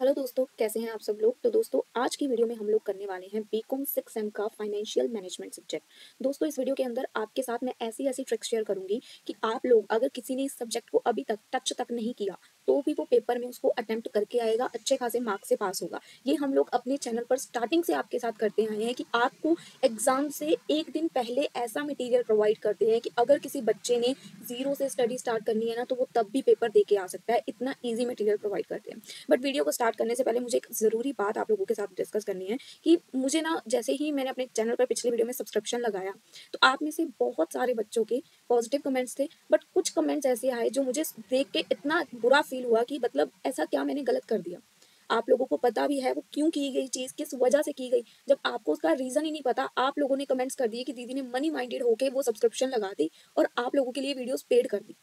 Hello दोस्तों, कैसे हैं आप सब लोग? तो दोस्तों, आज की वीडियो में हम लोग करने वाले हैं बीकॉम सिक्स एम का फाइनेंशियल मैनेजमेंट सब्जेक्ट दोस्तों, इस वीडियो के अंदर आपके साथ मैं ऐसी ऐसी ट्रिक्स शेयर करूँगी कि आप लोग अगर किसी ने इस सब्जेक्ट को अभी तक टच तक नहीं किया तो भी वो पेपर में उसको अटेम्प्ट करके आएगा, अच्छे खासे मार्क्स से पास होगा। ये हम लोग अपने चैनल पर स्टार्टिंग से आपके साथ करते आए हैं कि आपको एग्ज़ाम से एक दिन पहले ऐसा मटीरियल प्रोवाइड करते हैं कि अगर किसी बच्चे ने ज़ीरो से स्टडी स्टार्ट करनी है ना तो वो तब भी पेपर दे के आ सकता है। इतना ईजी मटीरियल प्रोवाइड करते हैं। बट वीडियो को स्टार्ट करने से पहले मुझे एक ज़रूरी बात आप लोगों के साथ डिस्कस करनी है कि मुझे ना, जैसे ही मैंने अपने चैनल पर पिछले वीडियो में सब्सक्रिप्शन लगाया तो आप में से बहुत सारे बच्चों के पॉजिटिव कमेंट्स थे बट कुछ कमेंट्स ऐसे आए जो मुझे देख के इतना बुरा फील हुआ कि मतलब ऐसा क्या मैंने गलत कर दिया? आप लोगों को पता भी है वो क्यों की गई चीज़, किस वजह से की गई? जब आपको उसका रीज़न ही नहीं पता, आप लोगों ने कमेंट्स कर दिए कि दीदी ने मनी माइंडेड होकर वो सब्सक्रिप्शन लगा दी और आप लोगों के लिए वीडियोस पेड कर दी।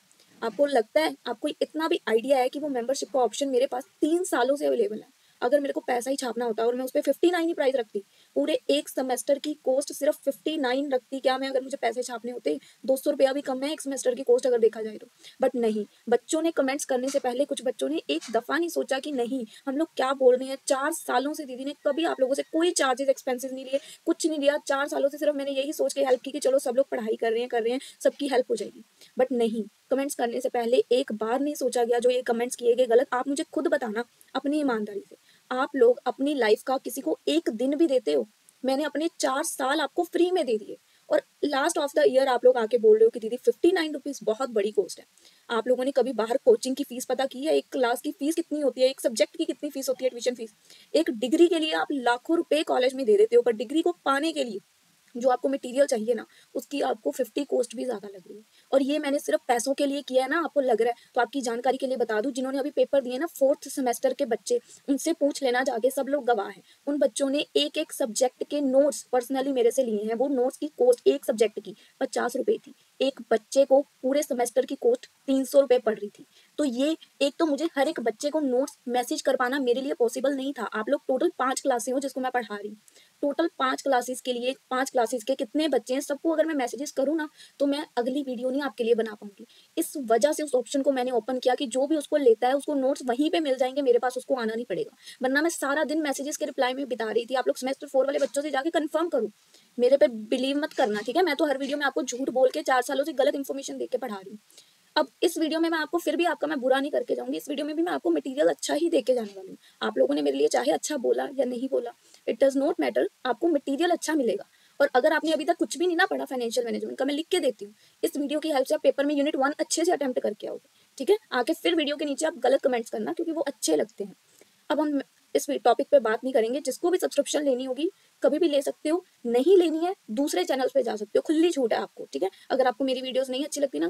आपको लगता है, आपको इतना भी आइडिया है कि वो मेंबरशिप का ऑप्शन मेरे पास तीन सालों से अवेलेबल है। अगर मेरे को पैसा ही छापना होता और मैं उस पर फिफ्टी नाइन ही प्राइस रखती पूरे एक सेमेस्टर की कोस्ट सिर्फ़ फिफ्टी नाइन रखती, क्या मैं अगर मुझे पैसे छापने होते? दो सौ रुपया भी कम है एक सेमेस्टर की कोस्ट अगर देखा जाए तो। बट नहीं, बच्चों ने कमेंट्स करने से पहले कुछ बच्चों ने एक दफ़ा नहीं सोचा कि नहीं, हम लोग क्या बोल रहे हैं? चार सालों से दीदी ने कभी आप लोगों से कोई चार्जेस एक्सपेंसिस नहीं लिए, कुछ नहीं लिया। चार सालों से सिर्फ़ मैंने यही सोच के हेल्प की कि चलो सब लोग पढ़ाई कर रहे हैं, कर रहे हैं, सबकी हेल्प हो जाएगी। बट नहीं कमेंट्स करने से पहले एक बार नहीं सोचा गया जो ये कमेंट्स किए गए गलत। आप मुझे खुद बताना अपनी ईमानदारी से। आप लोग अपनी लाइफ का किसी को एक दिन भी देते हो? मैंने अपने चार साल आपको फ्री में दे दिए। और लास्ट ऑफ़ द ईयर आप लोग आके बोल रहे हो कि दीदी फिफ्टी नाइन रुपीज़ बहुत बड़ी कॉस्ट है। आप लोगों ने कभी बाहर कोचिंग की फ़ीस पता की है? एक क्लास की फ़ीस कितनी होती है? एक सब्जेक्ट की कितनी फ़ीस होती है? एडमिशन फ़ीस एक डिग्री के लिए आप लाखों रुपए कॉलेज में दे देते हो, पर डिग्री को पाने के लिए जो आपको मटेरियल चाहिए ना, उसकी आपको फिफ्टी कॉस्ट भी ज़्यादा लग रही है। और ये मैंने सिर्फ़ पैसों के लिए किया है ना, आपको लग रहा है। तो आपकी जानकारी के लिए बता दूँ, जिन्होंने अभी पेपर दिए ना फोर्थ सेमेस्टर के बच्चे, उनसे पूछ लेना जाके, सब लोग गवाह हैं। उन बच्चों ने एक एक सब्जेक्ट के नोट्स पर्सनली मेरे से लिए हैं। वो नोट्स की कॉस्ट एक सब्जेक्ट की पचास रुपए थी। एक बच्चे को पूरे सेमेस्टर की कॉस्ट तीन सौ रुपए पड़ रही थी। तो ये, एक तो मुझे हर एक बच्चे को नोट्स मैसेज कर पाना मेरे लिए पॉसिबल नहीं था। आप लोग टोटल पाँच क्लासे हो जिसको मैं पढ़ा रही टोटल पाँच क्लासेस के लिए, पाँच क्लासेस के कितने बच्चे हैं, सबको अगर मैं मैसेजेस करूँ ना तो मैं अगली वीडियो नहीं आपके लिए बना पाऊँगी। इस वजह से उस ऑप्शन को मैंने ओपन किया कि जो भी उसको लेता है, उसको नोट्स वहीं पे मिल जाएँगे, मेरे पास उसको आना नहीं पड़ेगा। वरना मैं सारा दिन मैसेजेस के रिप्लाई में बिता रही थी। आप लोग सेमेस्टर फोर वाले बच्चों से जाके कन्फर्म करूँ। मेरे पे बिलीव मत करना, ठीक है? मैं तो हर वीडियो में आपको झूठ बोल के चार सालों से गलत इन्फॉर्मेशन देके पढ़ा रही हूँ। अब इस वीडियो में मैं आपको फिर भी आपका मैं बुरा नहीं करके जाऊँगी। इस वीडियो में भी मैं आपको मटेरियल अच्छा ही देके जाने वाली हूँ। आप लोगों ने मेरे लिए चाहे अच्छा बोला या नहीं बोला इट डज नॉट मैटर आपको मटेरियल अच्छा मिलेगा। और अगर आपने अभी तक कुछ भी नहीं ना पढ़ा फाइनेंशियल मैनेजमेंट का, मैं लिख के देती हूँ। इस वीडियो की हेल्प से आप पेपर में यूनिट वन अच्छे से अटेम्प्ट करके आओगे। ठीक है? आके फिर वीडियो के नीचे आप गलत कमेंट्स करना, क्योंकि वो अच्छे लगते हैं। अब हम इस टॉपिक पे बात नहीं करेंगे। जिसको भी सब्सक्रिप्शन लेनी होगी, कभी भी ले सकते हो। नहीं लेनी है, दूसरे चैनल पे जा सकते हो। खुली छूट है आपको। ठीक है? अगर आपको मेरी वीडियोस नहीं अच्छी लगती ना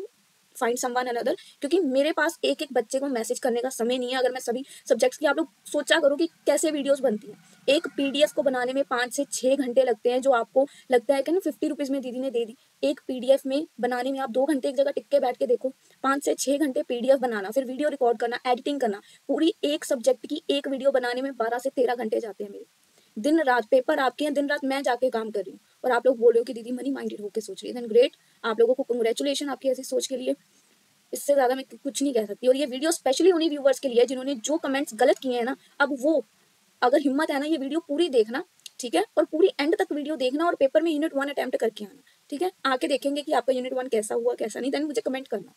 फाइंड समवन अनदर क्योंकि मेरे पास एक एक बच्चे को मैसेज करने का समय नहीं है। अगर मैं सभी सब्जेक्ट्स की आप लोग सोचा करो कि कैसे वीडियोस बनती हैं। एक पीडीएफ को बनाने में पाँच से छः घंटे लगते हैं, जो आपको लगता है कि ना फिफ्टी रुपीज़ में दीदी ने दे दी। एक पीडीएफ में बनाने में आप दो घंटे एक जगह टिक के बैठ के देखो। पाँच से छः घंटे पीडीएफ बनाना, फिर वीडियो रिकॉर्ड करना एडिटिंग करना, पूरी एक सब्जेक्ट की एक वीडियो बनाने में बारह से तेरह घंटे जाते हैं मेरे। दिन रात पेपर आपके हैं, दिन रात मैं जाके काम कर रही हूँ। और आप लोग बोल रहे हो कि दीदी मनी माइंडेड होकर सोच रही है। देन ग्रेट आप लोगों को कंग्रेचुलेशन आपकी ऐसी सोच के लिए। इससे ज़्यादा मैं कुछ नहीं कह सकती। और ये वीडियो स्पेशली उन्हीं व्यूवर्स के लिए जिन्होंने जो कमेंट्स गलत किए हैं ना, अब वो, अगर हिम्मत है ना ये वीडियो पूरी देखना, ठीक है? और पूरी एंड तक वीडियो देखना और पेपर में यूनिट वन अटेम्प्ट करके आना, ठीक है? आके देखेंगे कि आपका यूनिट वन कैसा हुआ, कैसा नहीं देन मुझे कमेंट करना।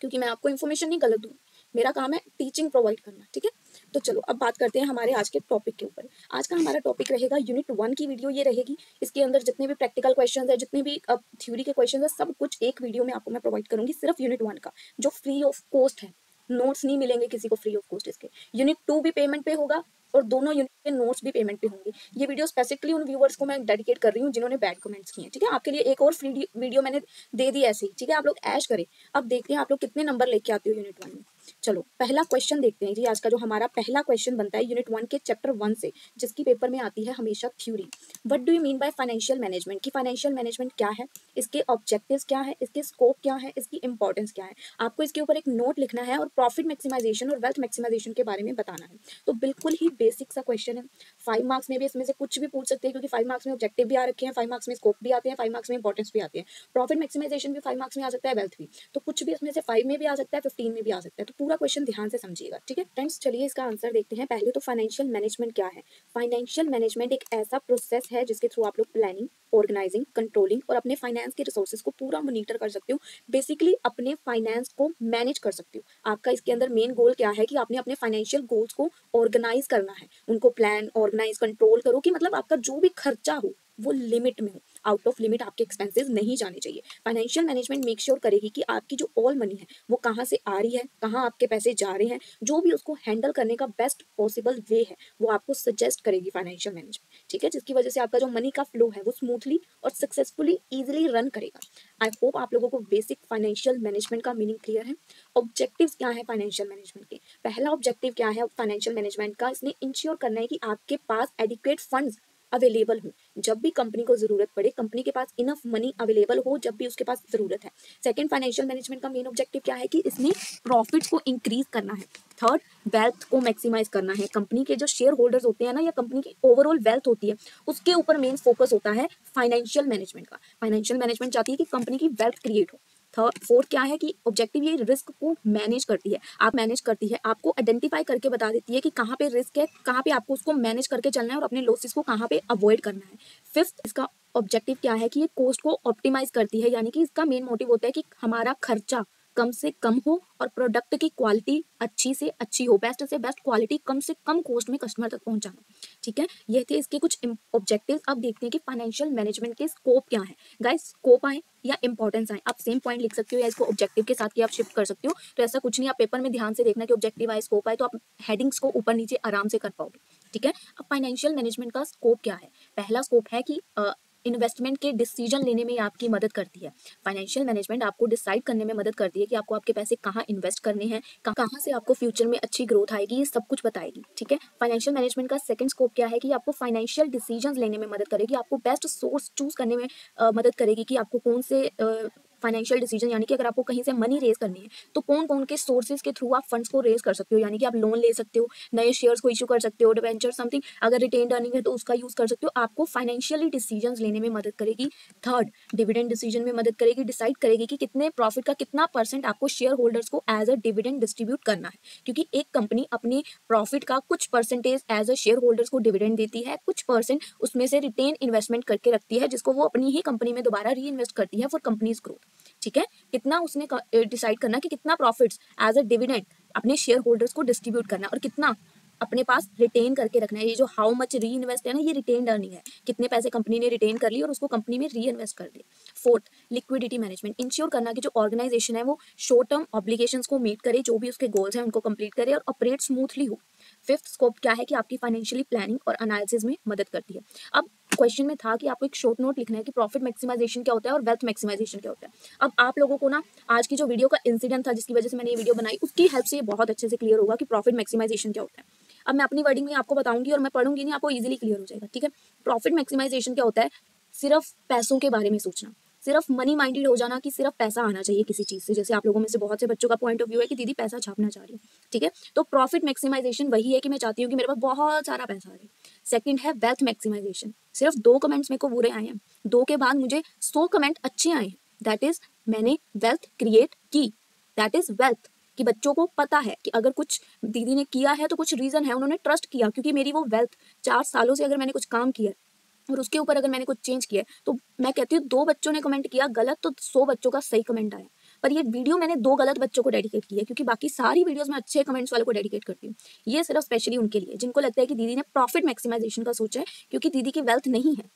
क्योंकि मैं आपको इन्फॉर्मेशन नहीं गलत दूँ। मेरा काम है टीचिंग प्रोवाइड करना, ठीक है? तो चलो, अब बात करते हैं हमारे आज के टॉपिक के ऊपर। आज का हमारा टॉपिक रहेगा यूनिट वन की वीडियो ये रहेगी। इसके अंदर जितने भी प्रैक्टिकल क्वेश्चन है, जितने भी थ्योरी के क्वेश्चन है, सब कुछ एक वीडियो में आपको मैं प्रोवाइड करूँगी सिर्फ़ यूनिट वन का, जो फ्री ऑफ़ कॉस्ट है। नोट्स नहीं मिलेंगे किसी को फ्री ऑफ़ कॉस्ट इसके। यूनिट टू भी पेमेंट पे होगा और दोनों यूनिट के नोट्स भी पेमेंट पे होंगे। ये वीडियो स्पेसिफिकली उन व्यूवर्स को मैं डेडिकेट कर रही हूँ जिन्होंने बैड कमेंट्स किए ठीक है? आपके लिए एक और फ्री वीडियो मैंने दे दी ऐसे ही, ठीक है? आप लोग ऐश करें। अब देखते हैं आप लोग कितने नंबर लेके आते हो यूनिट वन में। चलो, पहला क्वेश्चन देखते हैं जी आज का जो हमारा पहला क्वेश्चन बनता है यूनिट वन के चैप्टर वन से, जिसकी पेपर में आती है हमेशा theory what do you mean by financial management की फाइनेंशियल मैनेजमेंट क्या है? इसके ऑब्जेक्टिव्स क्या है? इसके स्कोप क्या है? इसकी इंपॉर्टेंस क्या है? आपको इसके ऊपर एक नोट लिखना है और प्रॉफिट मैक्सिमाइजेशन और वेल्थ मैक्सिमाइजेशन के बारे में बताना है। तो बिल्कुल ही बेसिक सा क्वेश्चन है। फाइव मार्क्स में भी इसमें से कुछ भी पूछ सकते हैं, क्योंकि फाइव मार्क्स में ऑब्जेक्टिव भी आ रखे हैं फाइव मार्क्स में स्कोप भी आते हैं फाइव मार्क्स में इंपॉर्टेंस भी आते हैं। प्रॉफिट मैक्सिमाइजेशन भी फाइव मार्क्स में आ सकता है वेल्थ भी। तो कुछ भी इसमें से फाइव में भी आ सकता है फिफ्टीन में भी आ सकता है। तो पूरा क्वेश्चन ध्यान से समझिएगा, ठीक है? फ्रेंड्स चलिए इसका आंसर देखते हैं। पहले तो फाइनेंशियल मैनेजमेंट क्या है? फाइनेंशियल मैनेजमेंट एक ऐसा प्रोसेस है जिसके थ्रू आप लोग प्लानिंग ऑर्गेनाइजिंग कंट्रोलिंग और अपने फाइनेंस के रिसोर्सेज को पूरा मोनिटर कर सकते हो। बेसिकली अपने फाइनेंस को मैनेज कर सकते हो। आपका इसके अंदर मेन गोल क्या है कि आपने अपने फाइनेंशियल गोल्स को ऑर्गेनाइज करना है। उनको प्लान ऑर्गेनाइज कंट्रोल करो कि मतलब आपका जो भी खर्चा हो, वो लिमिट में हो। आउट ऑफ़ लिमिट आपके एक्सपेंसेस नहीं जाने चाहिए। फाइनेंशियल मैनेजमेंट मेक श्योर करेगी कि आपकी जो ऑल मनी है, वो कहाँ से आ रही है, कहाँ आपके पैसे जा रहे हैं, जो भी उसको हैंडल करने का बेस्ट पॉसिबल वे है, वो आपको सजेस्ट करेगी फाइनेंशियल मैनेजमेंट ठीक है? जिसकी वजह से आपका जो मनी का फ्लो है, वो स्मूथली और सक्सेसफुली ईजिली रन करेगा। आई होप आप लोगों को बेसिक फाइनेंशियल मैनेजमेंट का मीनिंग क्लियर है। ऑब्जेक्टिव क्या है फाइनेंशियल मैनेजमेंट के? पहला ऑब्जेक्टिव क्या है फाइनेंशियल मैनेजमेंट का? इसने इंश्योर करना है कि आपके पास एडिक्वेट फंड्स अवेलेबल हो। जब भी कंपनी को ज़रूरत पड़े कंपनी के पास इनफ मनी अवेलेबल हो, जब भी उसके पास ज़रूरत है। सेकंड फाइनेंशियल मैनेजमेंट का मेन ऑब्जेक्टिव क्या है कि इसमें प्रॉफिट को इंक्रीज करना है। थर्ड वेल्थ को मैक्सिमाइज करना है। कंपनी के जो शेयर होल्डर्स होते हैं ना, या कंपनी की ओवरऑल वेल्थ होती है, उसके ऊपर मेन फोकस होता है फाइनेंशियल मैनेजमेंट का। फाइनेंशियल मैनेजमेंट चाहती है कि कंपनी की वेल्थ क्रिएट हो। फोर्थ क्या है कि ऑब्जेक्टिव ये रिस्क को मैनेज करती है। आप मैनेज करती है, आपको आइडेंटिफाई करके बता देती है कि कहाँ पे रिस्क है, कहाँ पे आपको उसको मैनेज करके चलना है और अपने लॉसेस को कहाँ पे अवॉइड करना है। फिफ्थ इसका ऑब्जेक्टिव क्या है कि ये कोस्ट को ऑप्टिमाइज करती है, यानी कि इसका मेन मोटिव होता है कि हमारा खर्चा कम से कम हो और प्रोडक्ट की क्वालिटी अच्छी से अच्छी हो बेस्ट से बेस्ट क्वालिटी कम से कम कॉस्ट में कस्टमर तक पहुंचाना, ठीक है? ये थे इसके कुछ ऑब्जेक्टिव्स अब देखते हैं कि फाइनेंशियल मैनेजमेंट के स्कोप क्या है। गाइस स्कोप आए या इंपॉर्टेंस आए? आप सेम पॉइंट लिख सकते हो या इसको ऑब्जेक्टिव के साथ आप शिफ्ट कर सकते हो। तो ऐसा कुछ नहीं, आप पेपर में ध्यान से देखना कि ऑब्जेक्टिव आए स्कोप आए तो आप हेडिंग्स को ऊपर नीचे आराम से कर पाओगे, ठीक है? अब फाइनेंशियल मैनेजमेंट का स्कोप क्या है? पहला स्कोप है कि इन्वेस्टमेंट के डिसीज़न लेने में आपकी मदद करती है। फाइनेंशियल मैनेजमेंट आपको डिसाइड करने में मदद करती है कि आपको आपके पैसे कहाँ इन्वेस्ट करने हैं, कहाँ से आपको फ्यूचर में अच्छी ग्रोथ आएगी, ये सब कुछ बताएगी, ठीक है? फाइनेंशियल मैनेजमेंट का सेकंड स्कोप क्या है कि आपको फाइनेंशियल डिसीज़न लेने में मदद करेगी, आपको बेस्ट सोर्स चूज़ करने में मदद करेगी कि आपको कौन से फाइनेंशियल डिसीज़न यानी कि अगर आपको कहीं से मनी रेज करनी है तो कौन कौन के सोर्सेज के थ्रू आप फंड्स को रेज कर सकते हो? यानी कि आप लोन ले सकते हो, नए शेयर्स को इशू कर सकते हो डिवेंचर समथिंग अगर रिटेन अर्निंग है तो उसका यूज़ कर सकते हो। आपको फाइनेंशियली डिसीज़न लेने में मदद करेगी। थर्ड डिविडेंड डिसीज़न में मदद करेगी डिसाइड करेगी कि कितने प्रॉफिट का कितना परसेंट आपको शेयर होल्डर्स को एज अ डिविडेंड डिस्ट्रीब्यूट करना है। क्योंकि एक कंपनी अपनी प्रॉफिट का कुछ percentage as a share holders को डिविडेंड देती है, कुछ परसेंट उसमें से रिटेन इन्वेस्टमेंट करके रखती है, जिसको वो अपनी ही कंपनी में दोबारा री इन्वेस्ट करती है फॉर कंपनीज़ ग्रोथ ठीक है? कितना उसने डिसाइड करना कि कितना प्रॉफिट्स एज अ डिविडेंड अपने शेयर होल्डर्स को डिस्ट्रीब्यूट करना और कितना अपने पास रिटेन करके रखना है। ये जो हाउ मच री इन्वेस्ट है ना, ये रिटेन अर्निंग है। कितने पैसे कंपनी ने रिटेन कर ली और उसको कंपनी में री इन्वेस्ट कर दिया फोर्थ लिक्विडिटी मैनेजमेंट इंश्योर करना कि जो ऑर्गेनाइजेशन है वो शॉर्ट टर्म ऑब्लिगेशन को मीट करे, जो भी उसके गोल्स हैं उनको कंप्लीट करे और ऑपरेट स्मूथली हो। फिफ्थ स्कोप क्या है कि आपकी फाइनेंशियली प्लानिंग और एनालिसिस में मदद करती है। अब क्वेश्चन में था कि आपको एक शॉर्ट नोट लिखना है कि प्रॉफिट मैक्सिमाइजेशन क्या होता है और वेल्थ मैक्सिमाइजेशन क्या होता है। अब आप लोगों को ना, आज की जो वीडियो का इंसिडेंट था जिसकी वजह से मैंने ये वीडियो बनाई, उसकी हेल्प से ये बहुत अच्छे से क्लियर होगा कि प्रॉफिट मैक्सिमाइजेशन क्या होता है। अब मैं अपनी वर्डिंग में आपको बताऊँगी और मैं पढ़ूँगी नहीं, आपको ईजिली क्लियर हो जाएगा, ठीक है? प्रॉफिट मैक्सिमाइजेशन क्या होता है? सिर्फ़ पैसों के बारे में सोचना। सिर्फ़ मनी माइंडेड हो जाना कि सिर्फ़ पैसा आना चाहिए किसी चीज़ से। जैसे आप लोगों में से बहुत से बच्चों का पॉइंट ऑफ़ व्यू है कि दीदी पैसा छापना चाह रही हूँ, ठीक है? तो प्रॉफिट मैक्सिमाइजेशन वही है कि मैं चाहती हूँ कि मेरे पास बहुत सारा पैसा आए सेकंड है वेल्थ मैक्सिमाइजेशन सिर्फ़ दो कमेंट्स मेरे को बुरे आए हैं। दो के बाद मुझे सौ कमेंट अच्छे आए हैं। दैट इज़ मैंने वेल्थ क्रिएट की। दैट इज़ वेल्थ कि बच्चों को पता है कि अगर कुछ दीदी ने किया है तो कुछ रीजन है, उन्होंने ट्रस्ट किया, क्योंकि मेरी वो वेल्थ चार सालों से अगर मैंने कुछ काम किया और उसके ऊपर अगर मैंने कुछ चेंज किया तो मैं कहती हूँ, दो बच्चों ने कमेंट किया, गलत तो सौ बच्चों का सही कमेंट आया। पर ये वीडियो मैंने दो गलत बच्चों को डेडिकेट किया है, क्योंकि बाकी सारी वीडियोस में अच्छे कमेंट्स वालों को डेडिकेट करती हूँ। ये सिर्फ़ स्पेशली उनके लिए जिनको लगता है कि दीदी ने प्रॉफिट मैक्सिमाइजेशन का सोचा है, क्योंकि दीदी की वेल्थ नहीं है।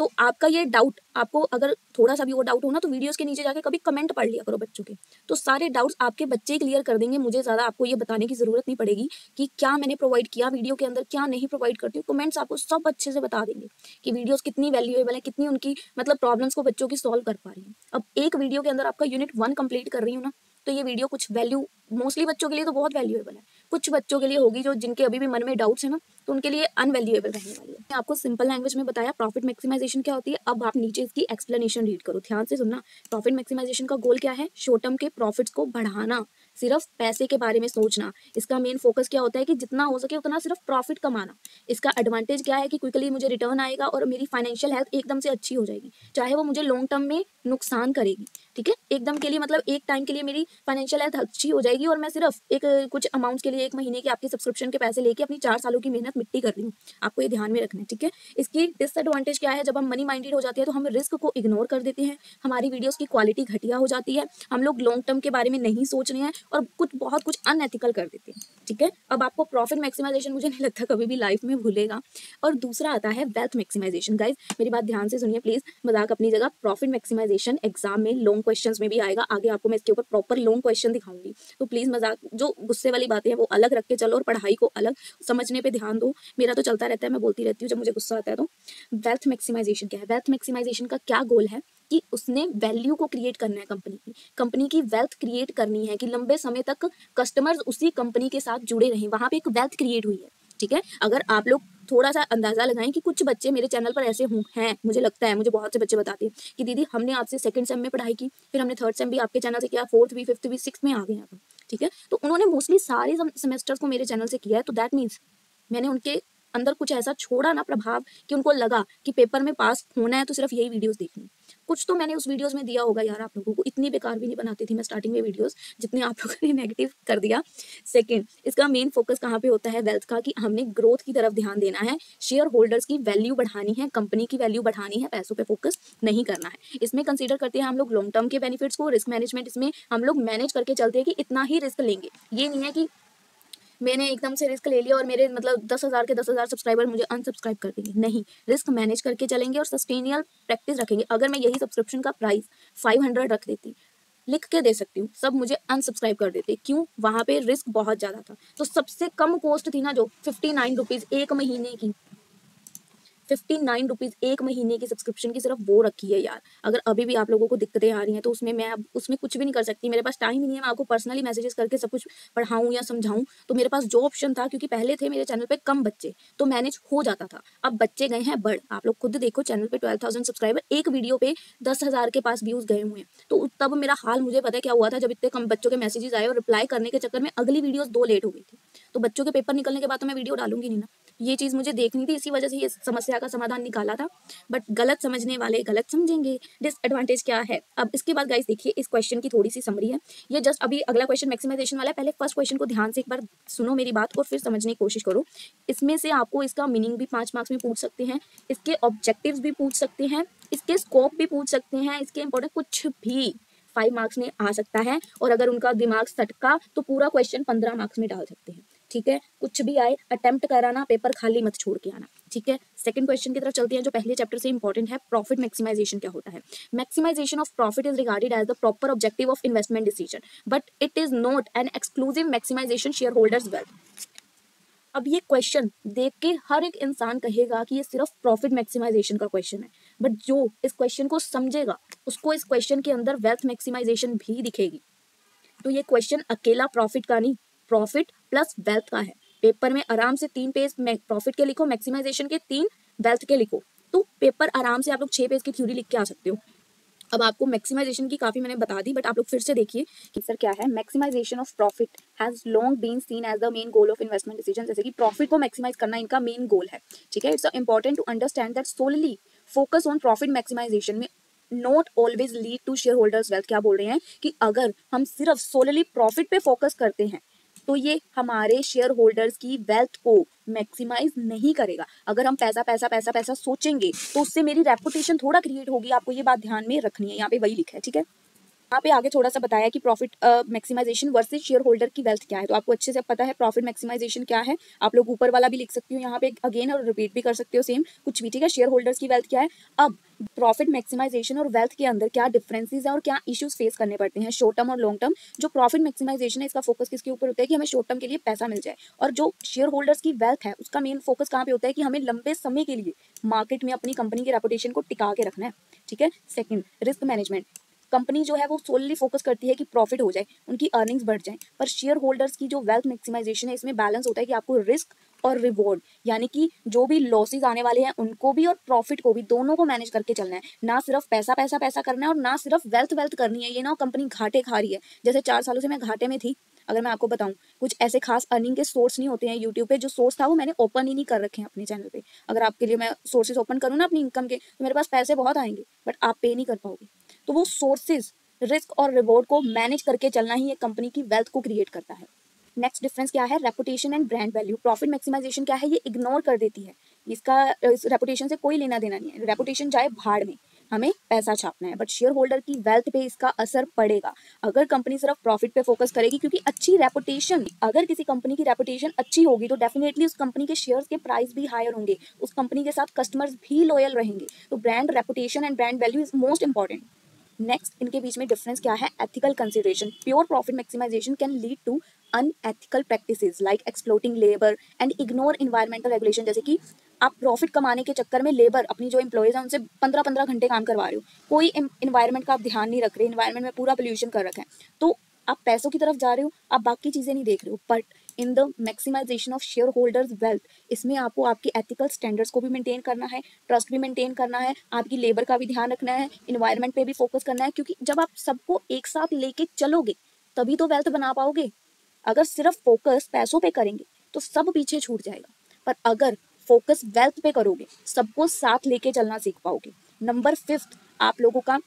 तो आपका ये डाउट आपको अगर थोड़ा सा भी वो डाउट हो ना तो वीडियोस के नीचे जाके कभी कमेंट पढ़ लिया करो बच्चों के। तो सारे डाउट्स आपके बच्चे क्लियर कर देंगे, मुझे ज़्यादा आपको ये बताने की ज़रूरत नहीं पड़ेगी कि क्या मैंने प्रोवाइड किया वीडियो के अंदर, क्या नहीं प्रोवाइड करती हूँ। कमेंट्स आपको सब अच्छे से बता देंगे कि वीडियोज़ कितनी वैल्यूएबल है, कितनी उनकी मतलब प्रॉब्लम्स को बच्चों की सॉल्व कर पा रही है। अब एक वीडियो के अंदर आपका यूनिट वन कंप्लीट कर रही हूँ ना तो ये वीडियो कुछ वैल्यू मोस्टली बच्चों के लिए तो बहुत वैल्यूएबल है। कुछ बच्चों के लिए होगी जो जिनके अभी भी मन में डाउट्स है ना तो उनके लिए अनवेल्यूएबल रहने वाली है। आपको सिंपल लैंग्वेज में बताया प्रॉफिट मैक्सिमाइजेशन क्या होती है? अब आप नीचे इसकी एक्सप्लेनेशन रीड करो। ध्यान से सुनना प्रॉफिट मैक्सिमाइजेशन का गोल क्या है? शोटम के प्रॉफिट्स को बढ़ाना। सिर्फ़ पैसे के बारे में सोचना। इसका मेन फोकस क्या होता है कि जितना हो सके उतना सिर्फ़ प्रॉफिट कमाना। इसका एडवांटेज क्या है कि क्विकली मुझे रिटर्न आएगा और मेरी फाइनेंशियल हेल्थ एकदम से अच्छी हो जाएगी। चाहे वो मुझे लॉन्ग टर्म में नुकसान करेगी, ठीक है? एकदम के लिए मतलब एक टाइम के लिए मेरी फाइनेंशियल हेल्थ अच्छी हो जाएगी और मैं सिर्फ़ एक, कुछ अमाउंट के लिए एक महीने के आपके सब्सक्रिप्शन के पैसे लेके अपनी चार सालों की मेहनत मिट्टी कर रही हूँ। आपको ये ध्यान में रखना है, ठीक है? इसकी डिसएडवांटेज क्या है? जब हम मनी माइंडेड हो जाते हैं तो हम रिस्क को इग्नोर कर देते हैं। हमारी वीडियोस की क्वालिटी घटिया हो जाती है। हम लोग लॉन्ग टर्म के बारे में नहीं सोच रहे हैं और कुछ, बहुत कुछ अनएथिकल कर देते हैं, ठीक है? अब आपको प्रॉफिट मैक्सिमाइजेशन मुझे नहीं लगता, कभी भी लाइफ में भूलेगा। और दूसरा आता है वेल्थ मैक्सिमाइजेशन गाइज़ मेरी बात ध्यान से सुनिए प्लीज़ मज़ाक अपनी जगह प्रॉफिट मैक्सिमाइजेशन एग्ज़ाम में लॉन्ग क्वेश्चन में भी आएगा। आगे आपको मैं इसके ऊपर प्रॉपर लॉन्ग क्वेश्चन दिखाऊँगी। तो प्लीज़ मज़ाक, जो गुस्से वाली बातें हैं, वो अलग रख के चलो और पढ़ाई को अलग समझने पर ध्यान दो। मेरा तो चलता रहता है, मैं बोलती रहती हूँ, जब मुझे गुस्सा आता है तो। वेल्थ मैक्सिमाइजेशन क्या है? वेल्थ मैक्सिमाइजेशन का क्या गोल है? कि उसने वैल्यू को क्रिएट करना है कंपनी की। कंपनी की वेल्थ क्रिएट करनी है कि लंबे समय तक कस्टमर्स उसी कंपनी के साथ जुड़े रहें। वहाँ पे एक वेल्थ क्रिएट हुई है, ठीक है? अगर आप लोग थोड़ा सा अंदाज़ा लगाएँ कि कुछ बच्चे मेरे चैनल पर ऐसे हूँ, हैं, मुझे लगता है, मुझे बहुत से बच्चे बताते हैं कि दीदी, हमने आपसे सेकंड सेम में पढ़ाई की, फिर हमने थर्ड सेम भी आपके चैनल से किया फोर्थ भी फिफ्थ भी सिक्स में आ गए ठीक है? तो उन्होंने मोस्टली सारे सेमेस्टर्स को मेरे चैनल से किया है तो दैट मीन्स मैंने उनके अंदर कुछ ऐसा छोड़ा ना प्रभाव कि उनको लगा कि पेपर में पास होना है तो सिर्फ़ यही वीडियोस देखनी। कुछ तो मैंने उस वीडियोस में दिया होगा यार आप लोगों को। इतनी बेकार भी नहीं बनाती थी मैं स्टार्टिंग में वीडियोस, जितने आप लोगों ने नेगेटिव कर दिया। सेकंड इसका मेन फोकस कहाँ पे होता है वेल्थ का कि हमने ग्रोथ की तरफ़ ध्यान देना है। शेयर होल्डर्स की वैल्यू बढ़ानी है कंपनी की वैल्यू बढ़ानी है, पैसों पर फोकस नहीं करना है। इसमें कंसिडर करते हैं हम लोग लॉन्ग टर्म के बेनिफिट्स को रिस्क मैनेजमेंट इसमें हम लोग मैनेज करके चलते हैं कि इतना ही रिस्क लेंगे। ये नहीं है कि मैंने एकदम से रिस्क ले लिया और मेरे मतलब दस हज़ार के दस हज़ार सब्सक्राइबर मुझे अनसब्सक्राइब कर देंगे। नहीं, रिस्क मैनेज करके चलेंगे और सस्टेनियल प्रैक्टिस रखेंगे। अगर मैं यही सब्सक्रिप्शन का प्राइस फाइव हंड्रेड रख देती, लिख के दे सकती हूँ, सब मुझे अनसब्सक्राइब कर देते। क्यों? वहाँ पे रिस्क बहुत ज़्यादा था। तो सबसे कम कॉस्ट थी ना जो फिफ्टी नाइन रुपीज़ एक महीने की। फिफ्टी नाइन रुपीज़ एक महीने की सब्सक्रिप्शन की सिर्फ़ वो रखी है यार। अगर अभी भी आप लोगों को दिक्कतें आ रही हैं तो उसमें मैं अब, उसमें कुछ भी नहीं कर सकती। मेरे पास टाइम ही नहीं है, मैं आपको पर्सनली मैसेजेस करके सब कुछ पढ़ाऊँ या समझाऊँ। तो मेरे पास जो ऑप्शन था, क्योंकि पहले थे मेरे चैनल पर कम बच्चे तो मैनेज हो जाता था। अब बच्चे गए हैं बड़ आप लोग खुद देखो चैनल पर ट्वेल्व थाउज़ेंड सब्सक्राइबर एक वीडियो पे दस हज़ार के पास व्यूज़ गए हुए हैं। तो तब मेरा हाल, मुझे पता क्या हुआ था, जब इतने कम बच्चों के मैसेजेस आए और रिप्लाई करने के चक्कर में अगली वीडियोस दो लेट हो गई थी। तो बच्चों के पेपर निकलने के बाद तो मैं वीडियो डालूँगी नहीं ना। ये चीज़ मुझे देखनी थी, इसी वजह से ये समस्या का समाधान निकाला था। बट गलत समझने वाले गलत समझेंगे। डिसएडवांटेज क्या है? अब इसके बाद गाइस देखिए, इस क्वेश्चन की थोड़ी सी समरी है। ये जस्ट अभी अगला क्वेश्चन मैक्सिमाइजेशन वाला है। पहले फ़र्स्ट क्वेश्चन को ध्यान से एक बार सुनो मेरी बात और फिर समझने की कोशिश करो। इसमें से आपको इसका मीनिंग भी पाँच मार्क्स में पूछ सकते हैं। इसके ऑब्जेक्टिव भी पूछ सकते हैं। इसके स्कोप भी पूछ सकते हैं। इसके इंपॉर्टेंट कुछ भी फाइव मार्क्स में आ सकता है। और अगर उनका दिमाग सटका तो पूरा क्वेश्चन पंद्रह मार्क्स में डाल सकते हैं। ठीक है? कुछ भी आए अटेम्प्ट कराना पेपर खाली मत छोड़ के आना, ठीक है? सेकंड क्वेश्चन की तरफ़ चलते हैं, जो पहले चैप्टर से इंपॉर्टेंट है प्रॉफिट मैक्सिमाइजेशन क्या होता है? Maximisation of profit is regarded as the proper objective of investment decision but it is not an exclusive maximisation shareholders wealth अब ये क्वेश्चन देख के हर एक इंसान कहेगा कि ये सिर्फ़ प्रॉफिट मैक्सिमाइजेशन का क्वेश्चन है बट जो इस क्वेश्चन को समझेगा, उसको इस क्वेश्चन के अंदर वेल्थ मैक्सिमाइजेशन भी दिखेगी। तो ये क्वेश्चन अकेला प्रॉफिट का नहीं प्रॉफिट प्लस वेल्थ का है। पेपर में आराम से तीन पेज प्रॉफिट के लिखो मैक्सिमाइजेशन के तीन वेल्थ के लिखो। तो पेपर आराम से आप लोग छह पेज की थ्योरी लिख के आ सकते हो। अब आपको मैक्सिमाइजेशन की काफ़ी मैंने बता दी बट आप लोग फिर से देखिए कि सर क्या है। Maximisation of profit has long been seen as the main goal of investment decision जैसे कि प्रॉफिट को मैक्सिमाइज करना इनका मेन गोल है। ठीक है? It's important to understand that solely focus on profit maximisation may not always lead to shareholders wealth क्या बोल रहे हैं? कि अगर हम सिर्फ़ सोलली प्रॉफिट पे फोकस करते हैं तो ये हमारे शेयर होल्डर्स की वेल्थ को मैक्सिमाइज नहीं करेगा। अगर हम पैसा पैसा पैसा पैसा सोचेंगे तो उससे मेरी रेपुटेशन थोड़ा क्रिएट होगी। आपको ये बात ध्यान में रखनी है। यहाँ पे वही लिखा है, ठीक है? यहाँ पे आगे थोड़ा सा बताया कि profit maximisation versus share holder की वेल्थ क्या है। तो आपको अच्छे से पता है प्रॉफिट मैक्सिमाइजेशन क्या है। आप लोग ऊपर वाला भी लिख सकते हो, यहाँ पे अगेन और रिपीट भी कर सकते हो सेम कुछ भी, ठीक है? शेयर होल्डर्स की वेल्थ क्या है। अब प्रॉफिट मैक्सिमाइजेशन और वेल्थ के अंदर क्या डिफरेंसेस है और क्या इश्यूज़ फेस करने पड़ते हैं शॉर्ट टर्म और लॉन्ग टर्म जो प्रॉफिट मैक्सिमाइजेशन है, इसका फोकस किसके ऊपर होता है कि हमें शॉर्ट टर्म के लिए पैसा मिल जाए। और जो शेयर होल्डर्स की वेल्थ है, उसका मेन फोकस कहाँ पे होता है कि हमें लंबे समय के लिए मार्केट में अपनी कंपनी की रेपुटेशन को टिका के रखना है, ठीक है? सेकंड रिस्क मैनेजमेंट कंपनी जो है वो सोलली फोकस करती है कि प्रॉफिट हो जाए, उनकी अर्निंग्स बढ़ जाए। पर शेयर होल्डर्स की जो वेल्थ मैक्सिमाइजेशन है, इसमें बैलेंस होता है कि आपको रिस्क और रिवॉर्ड यानी कि जो भी लॉसेज आने वाले हैं, उनको भी और प्रॉफिट को भी दोनों को मैनेज करके चलना है। ना सिर्फ़ पैसा पैसा पैसा करना है और ना सिर्फ़ वेल्थ वेल्थ करनी है। ये ना कंपनी घाटे खा रही है। जैसे चार सालों से मैं घाटे में थी, अगर मैं आपको बताऊँ, कुछ ऐसे खास अर्निंग के सोर्स नहीं होते हैं यूट्यूब पे। जो सोर्स था वो मैंने ओपन ही नहीं कर रखे हैं अपने चैनल पे। अगर आपके लिए मैं सोर्सेज ओपन करूँ ना अपनी इनकम के तो मेरे पास पैसे बहुत आएँगे बट आप पे नहीं कर पाओगे। तो वो सोर्सेज रिस्क और रिवॉर्ड को मैनेज करके चलना ही एक कंपनी की वेल्थ को क्रिएट करता है। नेक्स्ट डिफरेंस क्या है? Reputation and brand value profit maximisation क्या है? ये इग्नोर कर देती है। इसका, इस रेपुटेशन से कोई लेना देना नहीं है। रेपुटेशन जाए भाड़ में। हमें पैसा छापना है। बट शेयर होल्डर की वेल्थ पे इसका असर पड़ेगा। अगर कंपनी सिर्फ़ प्रॉफिट पे फोकस करेगी, क्योंकि अच्छी रेपुटेशन अगर किसी कंपनी की रेपुटेशन अच्छी होगी तो डेफिनेटली उस कंपनी के शेयर्स के प्राइस भी हायर होंगे। उस कंपनी के साथ कस्टमर्स भी लॉयल रहेंगे। तो brand reputation and brand value is most important next इनके बीच में डिफरेंस क्या है? Ethical consideration pure profit maximisation can lead to unethical practices like exploiting labour and ignore environmental regulation जैसे कि आप प्रॉफिट कमाने के चक्कर में लेबर अपनी जो एम्प्लॉयज़ है, उनसे पंद्रह पंद्रह घंटे काम करवा रहे हो। कोई इन्वायरमेंट का आप ध्यान नहीं रख रहे इन्वायरमेंट में पूरा पोल्यूशन कर रखा तो आप पैसों की तरफ़ जा रहे हो, आप बाकी चीज़ें नहीं देख रहे हो but in the maximisation of shareholders wealth इसमें आपको आपकी एथिकल स्टैंडर्ड्स को भी मेंटेन करना है ट्रस्ट भी मेंटेन करना है, आपकी लेबर का भी ध्यान रखना है इन्वायरमेंट पे भी फोकस करना है, क्योंकि जब आप सबको एक साथ लेके चलोगे, तभी तो वेल्थ बना पाओगे। अगर सिर्फ़ फोकस पैसों पे करेंगे तो सब पीछे छूट जाएगा। पर अगर फोकस वेल्थ पे करोगे, सबको साथ लेके चलना सीख पाओगे। नंबर फिफ्थ आप लोगों का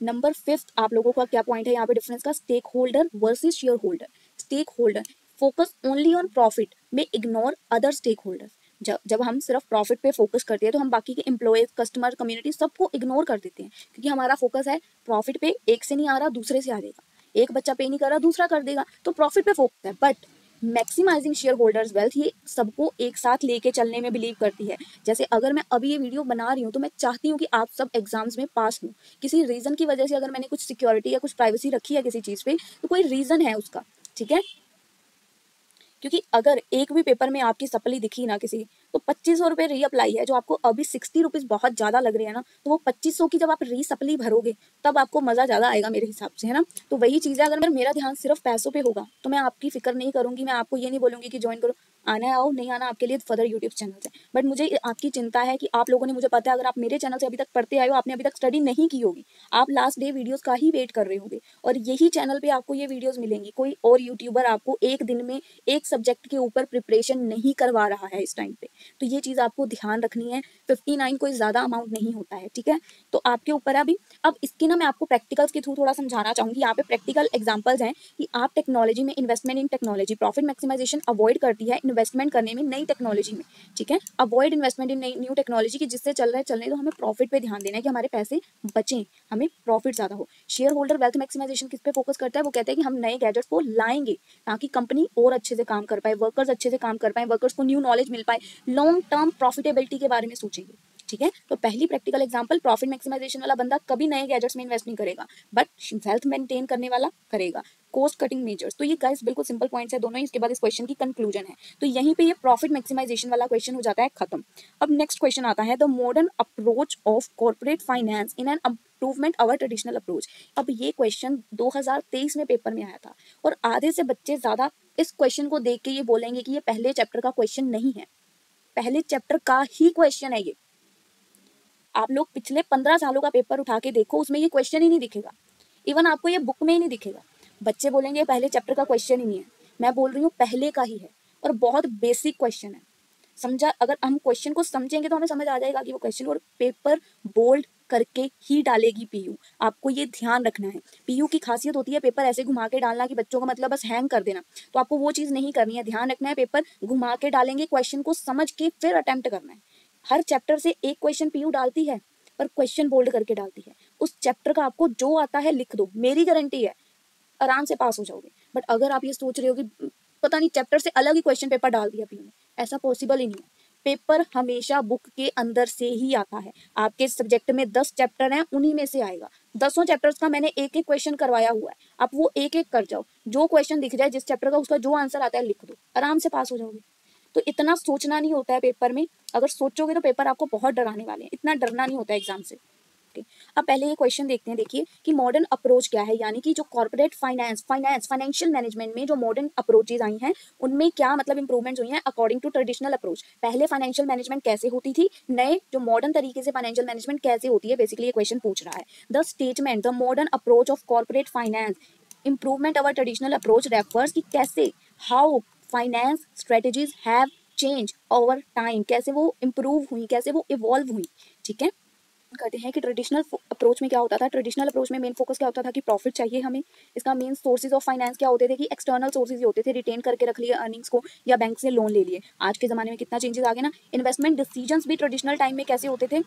नंबर फिफ्थ आप लोगों का क्या पॉइंट है यहाँ पे डिफरेंस का? Stakeholder versus shareholder stakeholder focus only on profit may ignore other stakeholder जब जब हम सिर्फ़ प्रॉफिट पे फोकस करते हैं तो हम बाकी के एम्प्लॉयज़ कस्टमर कम्युनिटी सबको इग्नोर कर देते हैं, क्योंकि हमारा फोकस है प्रॉफिट पे एक से नहीं आ रहा, दूसरे से आ जाएगा। एक बच्चा पे नहीं कर रहा, दूसरा कर देगा तो प्रॉफिट पे फोकस है। But maximising share holders wealth ये सबको एक साथ लेके चलने में बिलीव करती है। जैसे अगर मैं अभी ये वीडियो बना रही हूँ तो मैं चाहती हूँ कि आप सब एग्ज़ाम्स में पास हो। किसी रीजन की वजह से अगर मैंने कुछ सिक्योरिटी या कुछ प्राइवेसी रखी है किसी चीज़ पे तो कोई रीजन है उसका, ठीक है? क्योंकि अगर एक भी पेपर में आपकी सप्ली दिखी ना किसी तो पच्चीस सौ रुपये रीअप्लाई है, जो आपको अभी सिक्सटी रुपीज़ बहुत ज़्यादा लग रहे हैं ना तो वो पच्चीस सौ की जब आप री रीसप्ली भरोगे, तब आपको मज़ा ज़्यादा आएगा मेरे हिसाब से, है ना? तो वही चीज़ है, अगर मेरा ध्यान सिर्फ़ पैसों पे होगा तो मैं आपकी फ़िक्र नहीं करूँगी, मैं आपको ये नहीं बोलूँगी कि ज्वाइन करो। आना है आओ नहीं आना आपके लिए फर्दर यूट्यूब चैनल है। बट मुझे आपकी चिंता है कि आप लोगों ने मुझे पता है, अगर आप मेरे चैनल से अभी तक पढ़ते आए हो, आपने अभी तक स्टडी नहीं की होगी, आप लास्ट डे वीडियोस का ही वेट कर रहे होंगे। और यही चैनल पे आपको ये वीडियोस मिलेंगी। कोई और यूट्यूबर आपको एक दिन में एक सब्जेक्ट के ऊपर प्रिपरेशन नहीं करवा रहा है इस टाइम पे। तो ये चीज़ आपको ध्यान रखनी है। फिफ्टी नाइन कोई ज़्यादा अमाउंट नहीं होता है, ठीक है? तो आपके ऊपर है अभी। अब इसके ना मैं आपको प्रैक्टिकल्स के थ्रू थोड़ा समझाना चाहूँगी। यहाँ पे प्रैक्टिकल एग्जाम्पल्स हैं कि आप टेक्नोलॉजी में investment in technology profit maximisation avoid करती है इन्वेस्टमेंट करने में नई टेक्नोलॉजी में, ठीक है? Avoid investment in new technology की जिससे चल रहे चलने तो हमें प्रॉफिट पे ध्यान देना है कि हमारे पैसे बचें, हमें प्रॉफिट ज़्यादा हो। शेयर होल्डर वेल्थ मैक्सिमाइजेशन किस पे फोकस करता है? वो कहते हैं कि हम नए गैजेट्स को लाएँगे ताकि कंपनी और अच्छे से काम कर पाए वर्कर्स अच्छे से काम कर पाए वर्कर्स को न्यू नॉलेज मिल पाए लॉन्ग टर्म प्रॉफिटेबिलिटी के बारे में सोचेंगे। ठीक है? तो पहली प्रैक्टिकल एग्जांपल प्रॉफिट मैक्सिमाइजेशन वाला बंदा कभी नए गैजेट्स में इन्वेस्ट नहीं करेगा बट वेल्थ मेंटेन करने वाला करेगा। कोस्ट कटिंग मेजर्स तो ये गाइस बिल्कुल सिंपल पॉइंट्स है, दोनों ही, इसके बाद इस क्वेश्चन की कंक्लूजन है। तो यहीं पे ये प्रॉफिट मैक्सिमाइजेशन वाला क्वेश्चन हो जाता है, खत्म। अब नेक्स्ट क्वेश्चन आता है the modern approach of corporate finance in an improvement over traditional approach अब ये क्वेश्चन 2023 में पेपर में आया था, और आधे से बच्चे ज़्यादा इस क्वेश्चन को देख के ये बोलेंगे कि ये पहले चैप्टर का क्वेश्चन नहीं है। पहले चैप्टर का ही क्वेश्चन है ये। आप लोग पिछले पंद्रह सालों का पेपर उठा के देखो, उसमें ये क्वेश्चन ही नहीं दिखेगा। इवन आपको ये बुक में ही नहीं दिखेगा। बच्चे बोलेंगे, पहले चैप्टर का क्वेश्चन ही नहीं है। मैं बोल रही हूँ, पहले का ही है। और बहुत बेसिक क्वेश्चन है। समझा, अगर हम क्वेश्चन को समझेंगे तो हमें समझ आ जाएगा कि वो क्वेश्चन और पेपर बोल्ड करके ही डालेगी पीयू आपको ये ध्यान रखना है। पीयू की खासियत होती है पेपर ऐसे घुमा के डालना कि बच्चों का मतलब बस हैंग कर देना। तो आपको वो चीज़ नहीं करनी है। ध्यान रखना है पेपर घुमा के डालेंगे क्वेश्चन को समझ के फिर अटेम्प्ट करना है। हर चैप्टर से एक क्वेश्चन पीयू डालती है, पर क्वेश्चन बोल्ड करके डालती है। उस चैप्टर का आपको जो आता है लिख दो, मेरी गारंटी है, आराम से पास हो जाओगे। बट अगर आप ये सोच रहे हो कि, पता नहीं चैप्टर से अलग ही क्वेश्चन पेपर डाल दिया पीयू ने, ऐसा पॉसिबल ही नहीं है। पेपर हमेशा बुक के अंदर से ही आता है। आपके सब्जेक्ट में दस चैप्टर हैं, उन्हीं में से आएगा। दसों चैप्टर्स का मैंने एक एक क्वेश्चन करवाया हुआ है। आप वो एक एक कर जाओ। जो क्वेश्चन दिख जाए, जिस चैप्टर का उसका जो आंसर आता है, लिख दो। आराम से पास हो जाओगे। तो इतना सोचना नहीं होता है पेपर में। अगर सोचोगे तो पेपर आपको बहुत डराने वाले हैं। इतना डरना नहीं होता है एग्ज़ाम से अब पहले ये क्वेश्चन देखते हैं, देखिए, कि मॉडर्न अप्रोच क्या है? यानी कि जो corporate finance finance financial management में जो मॉडर्न अप्रोचेज आई हैं, उनमें क्या मतलब इंप्रूवमेंट हुई हैं अकॉर्डिंग टू ट्रेडिशनल अप्रोच पहले फाइनेंशियल मैनेजमेंट कैसे होती थी? नए जो मॉडर्न तरीके से फाइनेंशियल मैनेजमेंट कैसे होती है? बेसिकली ये क्वेश्चन पूछ रहा है। The statement the modern approach of corporate finance improvement over traditional approach refers कि कैसे how finance strategies have change over time कैसे वो इम्प्रूव हुई, कैसे वो इवॉल्व हुई? ठीक है? करते हैं कि ट्रेडिशनल अप्रोच में क्या होता था? ट्रेडिशनल अप्रोच में मेन फोकस क्या होता था कि प्रॉफिट चाहिए हमें। इसका मेन सोर्सेज ऑफ़ फाइनेंस क्या होते थे कि एक्सटर्नल सोर्सेज होते थे। रिटेन करके रख लिए अर्निंग्स को या बैंक से लोन ले लिए। आज के जमाने में कितना चेंजेस आ गए ना? इन्वेस्टमेंट डिसीज़न भी ट्रेडिशनल टाइम में कैसे होते थे?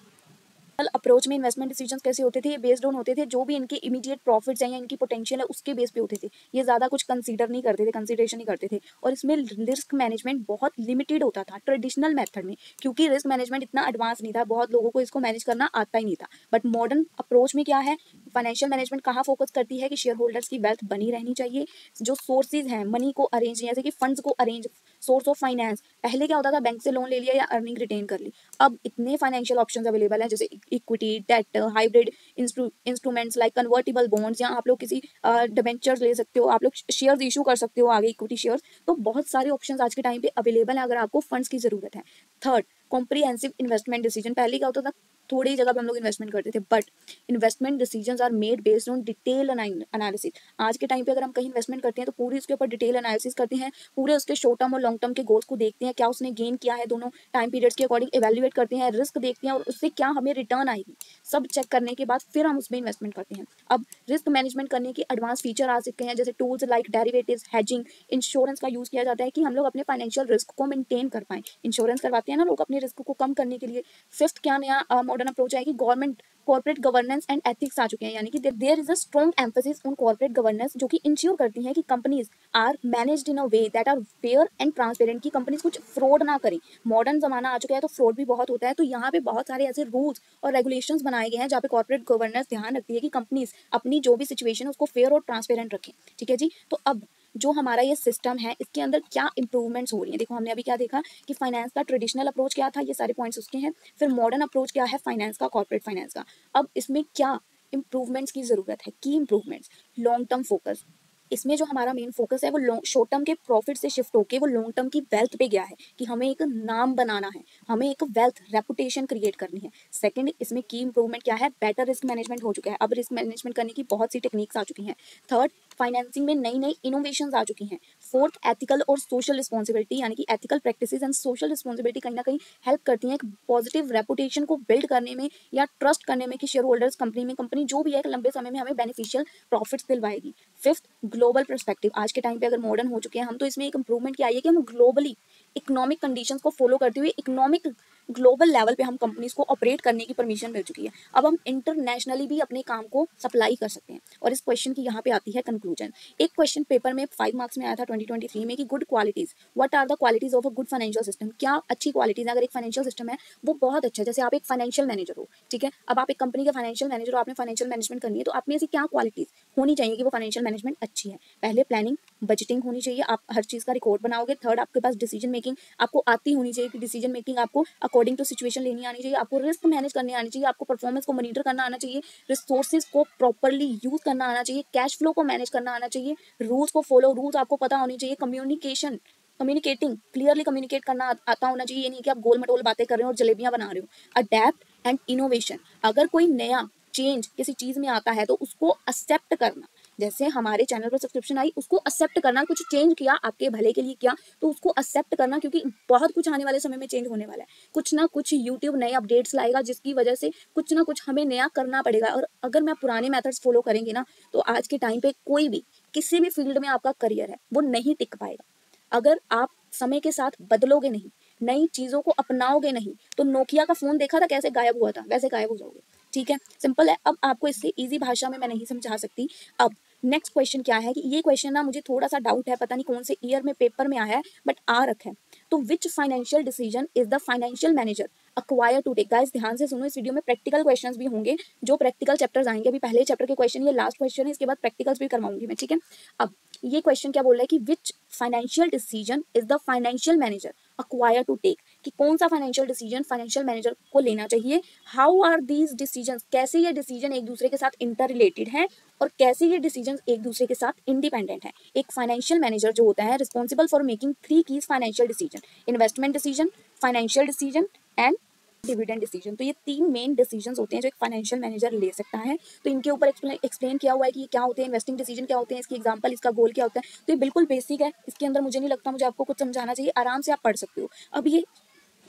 अप्रोच में इन्वेस्टमेंट डिसीज़न कैसे होते थे बेस्ड ऑन होते थे, जो भी इनके इमीडिएट प्रॉफिट्स हैं या इनकी पोटेंशियल है, उसके बेस पे होते थे। ये ज़्यादा कुछ कंसीडर नहीं करते थे कंसिडरेशन नहीं करते थे। और इसमें रिस्क मैनेजमेंट बहुत लिमिटेड होता था ट्रेडिशनल मेथड में, क्योंकि रिस्क मैनेजमेंट इतना एडवांस नहीं था, बहुत लोगों को इसको मैनेज करना आता ही नहीं था। बट मॉडर्न अप्रोच में क्या है फाइनेंशियल मैनेजमेंट कहाँ फोकस करती है कि शेयर होल्डर्स की वेल्थ बनी रहनी चाहिए? जो सोर्सेज हैं मनी को अरेंज जैसे कि फंड्स को अरेंज सोर्स ऑफ़ फाइनेंस पहले क्या होता था बैंक से लोन ले लिया या अर्निंग रिटेन कर ली? अब इतने फाइनेंशियल ऑप्शंस अवेलेबल हैं, जैसे equity debt hybrid instruments like convertible bonds या आप लोग किसी डिबेंचर्स ले सकते हो, आप लोग शेयर्स इशू कर सकते हो आगे इक्विटी शेयर्स तो बहुत सारे ऑप्शन आज के टाइम पे अवेलेबल है अगर आपको फंड्स की ज़रूरत है। थर्ड कॉम्प्रीहेंसिव इन्वेस्टमेंट डिसीज़न पहले क्या होता था थोड़ी जगह पे हम लोग इन्वेस्टमेंट करते थे but investment decision are made based on detail analysis आज के टाइम पे अगर हम कहीं इन्वेस्टमेंट करते हैं तो पूरी उसके ऊपर डिटेल एनालिसिस करते हैं, पूरे उसके शॉर्ट टर्म और लॉन्ग टर्म के गोल्स को देखते हैं, क्या उसने गेन किया है दोनों टाइम पीरियड्स के अकॉर्डिंग इवेल्युएट करते हैं रिस्क देखते हैं और उससे क्या हमें रिटर्न आएगी, सब चेक करने के बाद फिर हम उसमें इन्वेस्टमेंट करते हैं। अब रिस्क मैनेजमेंट करने के एडवांस फीचर आ सकते हैं, जैसे tools like derivative hedging insurance का यूज़ किया जाता है कि हम लोग अपने फाइनेंशियल रिस्क को मेंटेन कर पाए। इंश्योरेंस करवाते हैं ना लोग अपने रिस्क को कम करने के लिए। फिफ्थ क्या नया मॉडर्न अप्रोच है कि government corporate governance and ethics आ चुके हैं। यानी कि there is a strong emphasis on corporate governance जो कि इंश्योर करती है कि companies are managed in a way that are fair and transparent की कंपनीज़ कुछ फ्रॉड ना करें। मॉडर्न जमाना आ चुका है तो फ्रॉड भी बहुत होता है। तो यहाँ पे बहुत सारे ऐसे रूल्स और रेगुलेशन बनाए गए हैं जहाँ पे कॉर्पोरेट गवर्नेंस ध्यान रखती है कि कंपनीज़ अपनी जो भी सिचुएशन है उसको फेयर और ट्रांसपेरेंट रखें। ठीक है जी? तो अब जो हमारा ये सिस्टम है, इसके अंदर क्या इंप्रूवमेंट्स हो रही हैं? देखो, हमने अभी क्या देखा कि फाइनेंस का ट्रेडिशनल अप्रोच क्या था? ये सारे पॉइंट्स उसके हैं। फिर मॉडर्न अप्रोच क्या है? फाइनेंस का कॉर्पोरेट फाइनेंस का। अब इसमें क्या इंप्रूवमेंट्स की ज़रूरत है? की इंप्रूवमेंट्स लॉन्ग टर्म फोकस इसमें जो हमारा मेन फोकस है, वो लॉन्ग शॉर्ट टर्म के प्रॉफिट से शिफ्ट होके वो लॉन्ग टर्म की वेल्थ पे गया है कि हमें एक नाम बनाना है, हमें एक वेल्थ रेपुटेशन क्रिएट करनी है। सेकंड इसमें की इंप्रूवमेंट क्या है? बेटर रिस्क मैनेजमेंट हो चुका है। अब रिस्क मैनेजमेंट करने की बहुत सी टेक्निक्स आ चुकी हैं। थर्ड फाइनेंसिंग में नई नई इनोवेशन आ चुकी हैं। फोर्थ एथिकल और सोशल रिस्पॉन्सिबिलिटी यानी कि ethical practice and social responsibility कहीं ना कहीं हेल्प करती हैं एक पॉजिटिव रेपुटेशन को बिल्ड करने में या ट्रस्ट करने में कि शेयर होल्डर्स कंपनी में कंपनी जो भी है लंबे समय में हमें बेनिफिशियल प्रॉफिट्स दिलवाएगी। फिफ्थ ग्लोबल परस्पेक्टिव आज के टाइम पे अगर मॉडर्न हो चुके हैं, हम तो इसमें एक इम्प्रूवमेंट क्या आई है कि हम ग्लोबली इकोनॉमिक कंडीशंस को फॉलो करते हुए इकोनॉमिक ग्लोबल लेवल पे हम कंपनीज़ को ऑपरेट करने की परमिशन मिल चुकी है। अब हम इंटरनेशनली भी अपने काम को सप्लाई कर सकते हैं। और इस क्वेश्चन की यहाँ पे आती है कंक्लूजन एक क्वेश्चन पेपर में फाइव मार्क्स में आया था 2023 में कि good qualities what are the qualities of a good financial system क्या अच्छी क्वालिटीज अगर एक फाइनेंशियल सिस्टम है, वो बहुत अच्छा है। जैसे आप एक फाइनेंशियल मैनेजर हो, ठीक है? अब आप एक कंपनी के फाइनेंशियल मैनेजर हो, आपने फाइनेंशियल मैनेजमेंट करनी है तो आप में ऐसी क्या क्वालिटीज होनी चाहिए कि वो फाइनेंशियल मैनेजमेंट अच्छी है? पहले प्लानिंग बजटिंग होनी चाहिए। आप हर चीज़ का रिकॉर्ड बनाओगे। थर्ड आपके पास डिसीज़न मेकिंग आपको आती होनी चाहिए कि डिसीज़न मेकिंग आपको अकॉर्डिंग टू सिचुएशन लेनी आनी चाहिए, आपको रिस्क मैनेज करने आनी चाहिए, आपको परफॉर्मेंस को मॉनिटर करना आना चाहिए रिसोर्सेज को प्रॉपरली यूज़ करना आना चाहिए कैश फ्लो को मैनेज करना आना चाहिए रूल्स को फॉलो रूल्स आपको पता होनी चाहिए कम्युनिकेशन कम्युनिकेटिंग क्लियरली कम्युनिकेट करना आता होना चाहिए, ये नहीं कि आप गोल मटोल बातें कर रहे हो और जलेबियाँ बना रहे हो। अडेप्ट एंड इनोवेशन अगर कोई नया चेंज किसी चीज़ में आता है तो उसको एक्सेप्ट करना। जैसे हमारे चैनल पर सब्सक्रिप्शन आई, उसको एक्सेप्ट करना, कुछ चेंज किया, आपके भले के लिए किया तो उसको एक्सेप्ट करना क्योंकि बहुत कुछ आने वाले समय में चेंज होने वाला है। कुछ ना कुछ यूट्यूब नए अपडेट्स लाएगा, जिसकी वजह से कुछ ना कुछ हमें नया करना पड़ेगा। और अगर मैं पुराने मेथड्स फॉलो करेंगे ना तो आज के टाइम पे कोई भी, किसी भी फ़ील्ड में आपका करियर है, वो नहीं टिक पाएगा। अगर आप समय के साथ बदलोगे नहीं, नई चीज़ों को अपनाओगे नहीं तो नोकिया का फ़ोन देखा था कैसे गायब हुआ था? वैसे गायब हो जाओगे। ठीक है? सिंपल है। अब आपको इससे इजी भाषा में मैं नहीं समझा सकती। अब नेक्स्ट क्वेश्चन क्या है कि ये क्वेश्चन ना मुझे थोड़ा सा डाउट है, पता नहीं कौन से ईयर में पेपर में आया है बट आ रखा है। तो which financial decision is the financial manager acquire to take guys ध्यान से सुनो, इस वीडियो में प्रैक्टिकल क्वेश्चंस भी होंगे, जो प्रैक्टिकल चैप्टर्स आएँगे, अभी पहले चैप्टर के क्वेश्चन ये लास्ट क्वेश्चन है, इसके बाद प्रैक्टिकल्स भी करवाऊँगी मैं, ठीक है? अब, ये क्वेश्चन क्या बोल रहा है कि which financial decision is the financial manager acquire to take कि कौन सा फाइनेंशियल डिसीज़न फाइनेंशियल मैनेजर को लेना चाहिए? हाउ आर दीज डिसीज़न कैसे ये डिसीज़न एक दूसरे के साथ इंटर रिलेटेड है? और कैसे ये डिसीज़न एक दूसरे के साथ इंडिपेंडेंट है? एक फाइनेंशियल मैनेजर जो होता है responsible for making three keys financial decision investment decision financial decision and dividend decision तो ये तीन मेन डिसीज़न होते हैं जो एक फाइनेंशियल मैनेजर ले सकता है। तो इनके ऊपर एक्सप्लेन किया हुआ है कि ये क्या होते हैं इन्वेस्टिंग डिसीज़न क्या होते हैं, इसकी एग्जांपल इसका गोल क्या होता है। तो ये बिल्कुल बेसिक है। इसके अंदर मुझे नहीं लगता, मुझे आपको कुछ समझाना चाहिए। आराम से आप पढ़ सकते हो। अब ये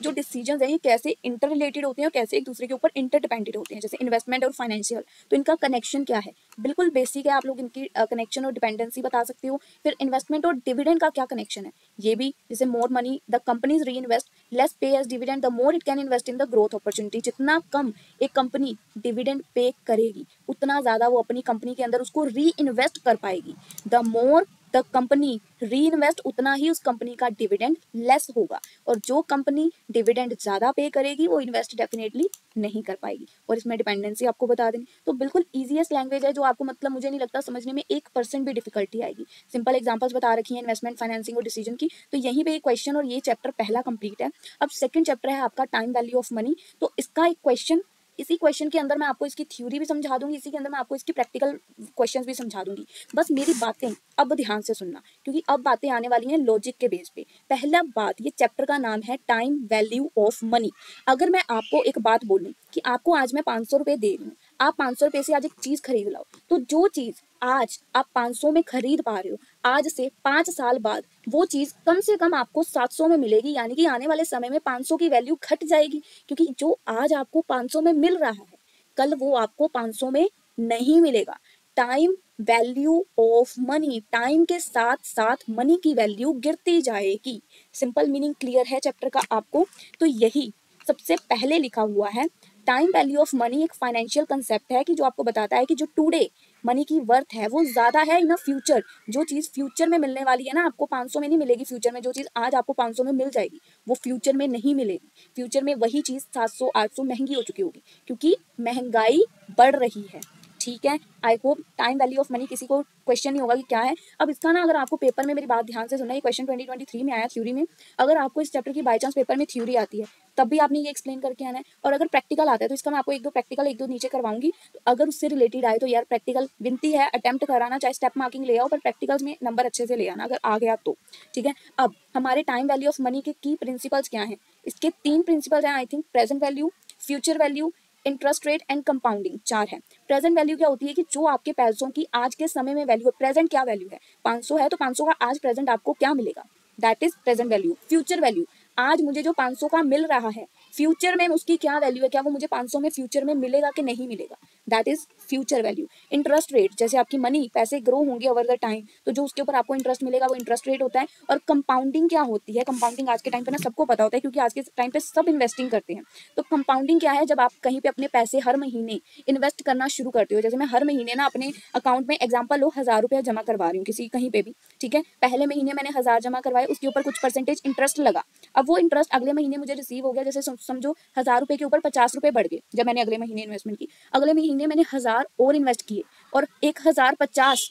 जो डिसीज़न है, ये कैसे इंटर रिलेटेड होते हैं और कैसे एक दूसरे के ऊपर इंटर डिपेंडेंट होते हैं, जैसे इन्वेस्टमेंट और फाइनेंशियल तो इनका कनेक्शन क्या है? बिल्कुल बेसिक है, आप लोग इनकी कनेक्शन और डिपेंडेंसी बता सकते हो। फिर इन्वेस्टमेंट और डिविडेंड का क्या कनेक्शन है? ये भी, जैसे more money the companies reinvest less pay as dividend the more it can invest in the growth opportunity जितना कम एक कंपनी डिविडेंड पे करेगी, उतना ज़्यादा वो अपनी कंपनी के अंदर उसको री इन्वेस्ट कर पाएगी। The more the company reinvest उतना ही उस कंपनी का डिविडेंड लेस होगा। और जो कंपनी डिविडेंड ज़्यादा पे करेगी, वो इन्वेस्ट डेफिनेटली नहीं कर पाएगी। और इसमें डिपेंडेंसी आपको बता दें। तो बिल्कुल ईजिएस्ट लैंग्वेज है, जो आपको मतलब मुझे नहीं लगता समझने में एक परसेंट भी डिफिकल्टी आएगी। सिंपल एग्जाम्पल्स बता रखी है इन्वेस्टमेंट फाइनेंसिंग और डिसीज़न की। तो यहीं पर क्वेश्चन और ये चैप्टर पहला कंप्लीट है। अब सेकंड चैप्टर है आपका टाइम वैल्यू ऑफ़ मनी तो इसका एक क्वेश्चन इसी क्वेश्चन के अंदर मैं आपको इसकी थ्योरी भी समझा दूँगी, इसी के अंदर मैं आपको इसकी प्रैक्टिकल क्वेश्चंस भी समझा दूँगी। बस मेरी बातें अब ध्यान से सुनना, क्योंकि अब बातें आने वाली हैं लॉजिक के बेस पे। पहला बात, ये चैप्टर का नाम है टाइम वैल्यू ऑफ़ मनी अगर मैं आपको एक बात बोलूँ कि आपको आज मैं पाँच दे रही हूँ, आप पाँच सौ से आज एक चीज़ खरीद लाओ तो जो चीज़ आज आप पाँच सौ में खरीद पा रहे हो। आज से पाँच साल बाद वो चीज़ कम से कम आपको सात सौ में मिलेगी, यानी कि आने वाले समय में पाँच सौ की वैल्यू घट जाएगी, क्योंकि जो आज आपको पाँच सौ में मिल रहा है, कल वो आपको पाँच सौ में नहीं मिलेगा। Time value of money time के साथ साथ मनी की वैल्यू गिरती जाएगी। सिंपल मीनिंग क्लियर है चैप्टर का आपको? तो यही सबसे पहले लिखा हुआ है टाइम वैल्यू ऑफ़ मनी एक फाइनेंशियल कंसेप्ट है कि जो आपको बताता है कि जो टुडे मनी की वर्थ है, वो ज़्यादा है इन फ्यूचर जो चीज़ फ्यूचर में मिलने वाली है ना, आपको 500 में नहीं मिलेगी फ्यूचर में, जो चीज़ आज आपको 500 में मिल जाएगी, वो फ्यूचर में नहीं मिलेगी. फ्यूचर में वही चीज़ 700 800 महँगी हो चुकी होगी, क्योंकि महँगाई बढ़ रही है. ठीक है? I hope time value of money किसी को क्वेश्चन नहीं होगा कि क्या है। अब इसका ना अगर आपको पेपर में मेरी बात ध्यान से सुनना है क्वेश्चन 2023 में आया थ्योरी में, अगर आपको इस चैप्टर की बाई चांस पेपर में थ्योरी आती है, तब भी आपने ये एक्सप्लेन करके आना है। और अगर प्रैक्टिकल आता है तो इसका मैं आपको एक दो प्रैक्टिकल एक दो नीचे करवाऊँगी। तो अगर उससे रिलेटेड आए तो यार प्रैक्टिकल विनती है अटेम्प्ट कराना, चाहे स्टेप मार्किंग ले आओ, पर प्रैक्टिकल्स में नंबर अच्छे से ले आना, अगर आ गया तो। ठीक है? अब हमारे टाइम वैल्यू ऑफ़ मनी के की प्रिंसिपल्स क्या है? इसके तीन प्रिंसिपल्स हैं I think present value future value interest rate and compounding चार है। प्रेजेंट वैल्यू क्या होती है कि जो आपके पैसों की आज के समय में वैल्यू है प्रेजेंट क्या वैल्यू है? 500 है तो 500 का आज प्रेजेंट आपको क्या मिलेगा? That is present value future value आज मुझे जो 500 का मिल रहा है फ्यूचर में उसकी क्या वैल्यू है? क्या वो मुझे 500 में फ्यूचर में मिलेगा कि नहीं मिलेगा? That is future value interest rate जैसे आपकी मनी पैसे ग्रो होंगे ओवर द टाइम तो जो उसके ऊपर आपको इंटरेस्ट मिलेगा, वो इंटरेस्ट रेट होता है। और कंपाउंडिंग क्या होती है? कंपाउंडिंग आज के टाइम पे ना सबको पता होता है, क्योंकि आज के टाइम पे सब इन्वेस्टिंग करते हैं। तो कंपाउंडिंग क्या है? जब आप कहीं पे अपने पैसे हर महीने इन्वेस्ट करना शुरू करते हो, जैसे मैं हर महीने ना अपने अकाउंट में एग्ज़ाम्पल लो, हज़ार रुपया जमा करवा रही हूँ, किसी कहीं पे भी, ठीक है? पहले महीने मैंने हज़ार जमा करवाए, उसके ऊपर कुछ परसेंटेज इंटरेस्ट लगा। अब वो इंटरेस्ट अगले महीने मुझे रिसीव हो गया, जैसे समझो, हज़ार रुपए के ऊपर पचास रुपए बढ़ गए जब मैंने अगले महीने इन्वेस्टमेंट की। अगले महीने मैंने हज़ार और इन्वेस्ट किए और एक हज़ार पचास।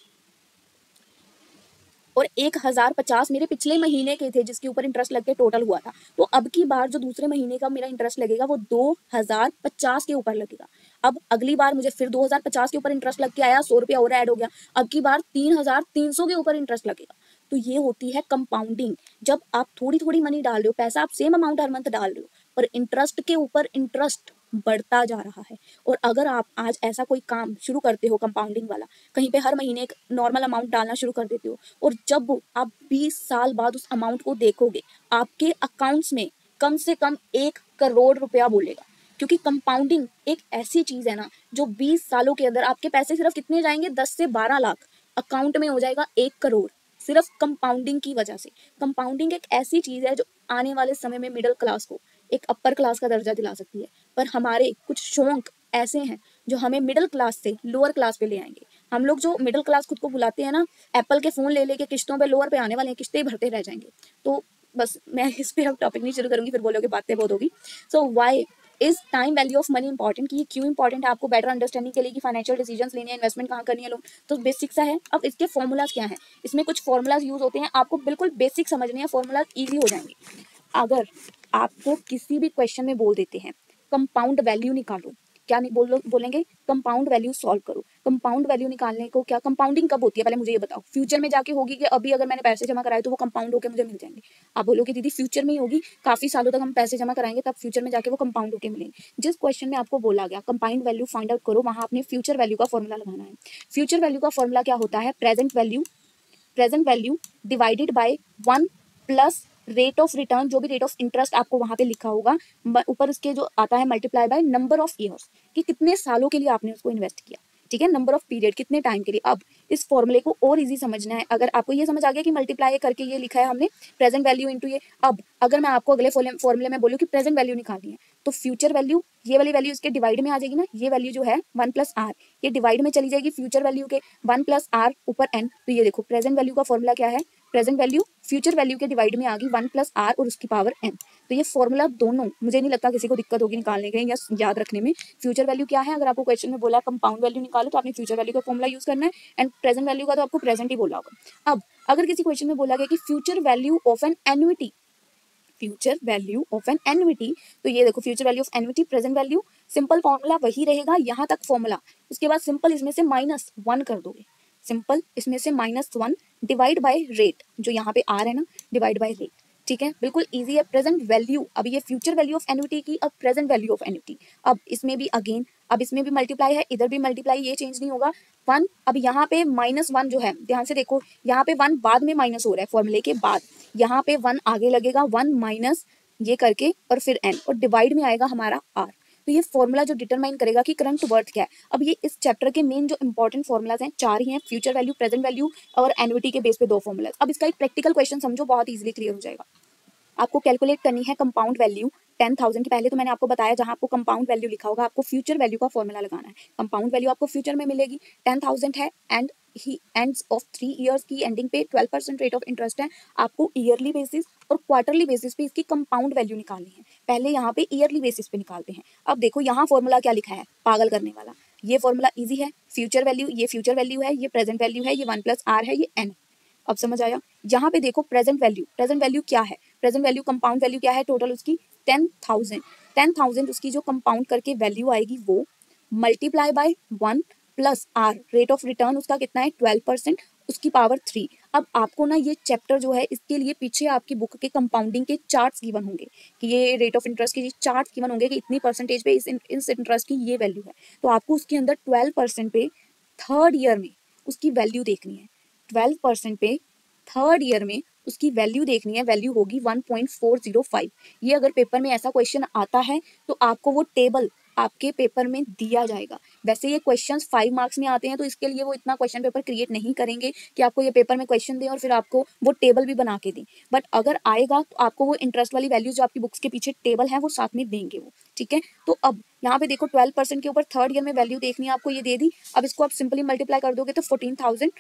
और एक हज़ार पचास मेरे पिछले महीने के थे जिसके ऊपर इंटरेस्ट लग के टोटल हुआ था। तो अब की बार जो दूसरे महीने का मेरा इंटरेस्ट लगेगा वो दो हज़ार पचास के ऊपर लगेगा। अब अगली बार मुझे फिर दो हज़ार पचास के ऊपर इंटरेस्ट लग के आया, सौ रुपया और ऐड हो गया। अब की बार तीन हज़ार तीन सौ के ऊपर इंटरेस्ट लगेगा। तो ये होती है कंपाउंडिंग जब आप थोड़ी थोड़ी मनी डाल रहे हो, पैसा आप सेम अमाउंट हर मंथ डाल रहे हो पर इंटरेस्ट के ऊपर इंटरेस्ट बढ़ता जा रहा है। और अगर आप आज ऐसा कोई काम शुरू करते हो कंपाउंडिंग वाला, कहीं पे हर महीने एक नॉर्मल अमाउंट डालना शुरू कर देते हो, और जब आप 20 साल बाद उस अमाउंट को देखोगे, आपके अकाउंट्स में कम से कम एक करोड़ रुपया बोलेगा। क्योंकि कंपाउंडिंग एक ऐसी चीज़ है ना, जो 20 सालों के अंदर आपके पैसे सिर्फ़ कितने जाएँगे? 10 से 12 लाख अकाउंट में हो जाएगा एक करोड़, सिर्फ़ कंपाउंडिंग की वजह से। कंपाउंडिंग एक ऐसी चीज़ है जो आने वाले समय में मिडिल क्लास को एक अपर क्लास का दर्जा दिला सकती है। पर हमारे कुछ शौक ऐसे हैं जो हमें मिडिल क्लास से लोअर क्लास पे ले आएँगे। हम लोग जो मिडिल क्लास खुद को बुलाते हैं ना एप्पल के फ़ोन ले लेके किस्तों पे लोअर पे आने वाले हैं, किस्तें भरते रह जाएँगे। तो बस मैं इस पे अब टॉपिक नहीं शुरू करूँगी, फिर बोलोगे बातें बहुत होगी। So why is time value of money important कि ये क्यों इंपॉर्टेंट है आपको बेटर अंडरस्टैंडिंग के लिए कि फाइनेंशियल डिसीज़न लेने इन्वेस्टमेंट कहाँ करनी है लोग? तो बेसिक सा है। अब इसके फॉर्मूलाज क्या है? इसमें कुछ फॉर्मूलाज यूज़ होते हैं, आपको बिल्कुल बेसिक समझने हैं फॉर्मूलाज ईजी हो जाएँगे। अगर आपको किसी भी क्वेश्चन में बोल देते हैं कंपाउंड वैल्यू निकालो। क्या नहीं बोलो, बोलेंगे कंपाउंड वैल्यू सॉल्व करो। कंपाउंड वैल्यू निकालने को क्या कंपाउंडिंग कब होती है? पहले मुझे ये बताओ। फ्यूचर में जाके होगी कि अभी अगर मैंने पैसे जमा कराए तो वो कंपाउंड होकर मुझे मिल जाएँगे। आप बोलो कि दीदी फ्यूचर में ही होगी। काफ़ी सालों तक हम पैसे जमा कराएँगे, तब फ्यूचर में जाके वो कंपाउंड होकर मिलेंगे। जिस क्वेश्चन में आपको बोला गया कंपाउंड वैल्यू फाइंड आउट करो, वहाँ आपने फ्यूचर वैल्यू का फॉर्मूला लगाना है। फ्यूचर वैल्यू का फॉर्मूला क्या होता है? Present value present value divided by one plus rate of return जो भी रेट ऑफ़ इंटरेस्ट आपको वहाँ पे लिखा होगा ऊपर उसके जो आता है multiply by number of years कि कितने सालों के लिए आपने उसको इन्वेस्ट किया, ठीक है? नंबर ऑफ़ पीरियड कितने टाइम के लिए। अब इस फॉर्मूले को और इजी समझना है। अगर आपको ये समझ आ गया कि मल्टीप्लाई करके ये लिखा है हमने प्रेजेंट वैल्यू इनटू ये, अब अगर मैं आपको अगले फॉर्मूले में बोलूँ कि प्रेजेंट वैल्यू निकालनी है तो फ्यूचर वैल्यू ये वाली वैल्यू इसके डिवाइड में आ जाएगी ना, ये वैल्यू जो है वन प्लस आर ये डिवाइड में चली जाएगी फ्यूचर वैल्यू के वन प्लस आर ऊपर एन तो ये देखो प्रेजेंट वैल्यू का फॉर्मूला क्या है? प्रेजेंट वैल्यू फ्यूचर वैल्यू के डिवाइड में आ गई वन प्लस आर और उसकी पावर एन तो ये फॉर्मूला दोनों, मुझे नहीं लगता किसी को दिक्कत होगी निकालने के या याद रखने में। फ्यूचर वैल्यू क्या है? अगर आपको क्वेश्चन में बोला कंपाउंड वैल्यू निकालो तो आपने फ्यूचर वैल्यू का फॉर्मूला यूज़ करना है एंड प्रेजेंट वैल्यू का तो आपको प्रेजेंट ही बोला होगा। अब, अगर किसी क्वेश्चन में बोला गया कि future value of an annuity future value of an annuity तो ये देखो future value of annuity present value simple formula वही रहेगा, यहाँ तक फॉर्मूला उसके बाद सिंपल इसमें से माइनस वन कर दोगे। सिंपल, इसमें से minus one divide by rate जो यहाँ पे आर है ना डिवाइड बाय रेट ठीक है? बिल्कुल इजी है प्रेजेंट वैल्यू अब ये फ्यूचर वैल्यू ऑफ़ एन्युटी की, अब प्रेजेंट वैल्यू ऑफ़ एन्युटी अब इसमें भी अगेन अब इसमें भी मल्टीप्लाई है, इधर भी मल्टीप्लाई ये चेंज नहीं होगा वन अब यहाँ पे माइनस वन जो है, ध्यान से देखो, यहाँ पे वन बाद में माइनस हो रहा है फॉर्मूले के बाद, यहाँ पे वन आगे लगेगा वन माइनस ये करके, और फिर एन और डिवाइड में आएगा हमारा आर तो ये फॉर्मूला जो डिटरमाइन करेगा कि करंट वर्थ क्या है। अब ये इस चैप्टर के मेन जो इंपॉर्टेंट फॉर्मुलाज हैं, चार ही हैं फ्यूचर वैल्यू प्रेजेंट वैल्यू और एनुटी के बेस पे दो फॉर्मुलाज अब इसका एक प्रैक्टिकल क्वेश्चन समझो, बहुत ईजिली क्लियर हो जाएगा। आपको कैलकुलेट करनी है कंपाउंड वैल्यू टेन थाउज़ेंड के पहले तो मैंने आपको बताया जहाँ आपको कंपाउंड वैल्यू लिखा होगा, आपको फ्यूचर वैल्यू का फॉर्मूला लगाना है। कंपाउंड वैल्यू आपको फ्यूचर में मिलेगी टेन थाउज़ेंड है एंड ही एंड्स ऑफ़ थ्री ईयर्स की एंडिंग पे twelve percent rate of interest है, आपको ईयरली बेसिस और क्वार्टरली बेसिस पे इसकी कंपाउंड वैल्यू निकालनी है। पहले यहाँ पे ईयरली बेसिस पे निकालते हैं। अब देखो यहाँ फॉर्मूला क्या लिखा है, पागल करने वाला। ये फॉर्मूला इजी है फ्यूचर वैल्यू ये फ्यूचर वैल्यू है, ये प्रेजेंट वैल्यू है, ये वन प्लस आर है, ये एन अब समझ आया? यहाँ पे देखो प्रेजेंट वैल्यू प्रेजेंट वैल्यू क्या है? प्रेजेंट वैल्यू, कंपाउंड वैल्यू क्या है टोटल उसकी? टेन थाउज़ेंड टेन थाउज़ेंड उसकी जो कंपाउंड करके वैल्यू आएगी वो multiply by one plus R rate of return उसका कितना है? ट्वेल्व परसेंट उसकी पावर थ्री अब आपको ना ये चैप्टर जो है, इसके लिए पीछे आपकी बुक के कंपाउंडिंग के चार्ट्स गिवन होंगे कि ये रेट ऑफ़ इंटरेस्ट के चार्ट्स गिवन होंगे कि इतनी परसेंटेज पे इस इंटरेस्ट की ये वैल्यू है। तो आपको उसके अंदर ट्वेल्व परसेंट पे थर्ड ईयर में उसकी वैल्यू देखनी है। ट्वेल्व परसेंट पे थर्ड ईयर में उसकी वैल्यू देखनी है वैल्यू होगी one point four zero five ये अगर पेपर में ऐसा क्वेश्चन आता है तो आपको वो टेबल आपके पेपर में दिया जाएगा। वैसे ये क्वेश्चंस फाइव मार्क्स में आते हैं तो इसके लिए वो इतना क्वेश्चन पेपर क्रिएट नहीं करेंगे कि आपको ये पेपर में क्वेश्चन दें और फिर आपको वो टेबल भी बना के दें। बट अगर आएगा तो आपको वो इंटरेस्ट वाली वैल्यूज़ जो आपकी बुक्स के पीछे टेबल है, वो साथ में देंगे वो, ठीक है? तो अब यहाँ पे देखो ट्वेल्व के ऊपर थर्ड ईयर में वैल्यू देखनी आपको ये दे दी। अब इसको आप सिंपली मल्टीप्लाई कर दोगे तो फोर्टीन थाउज़ेंड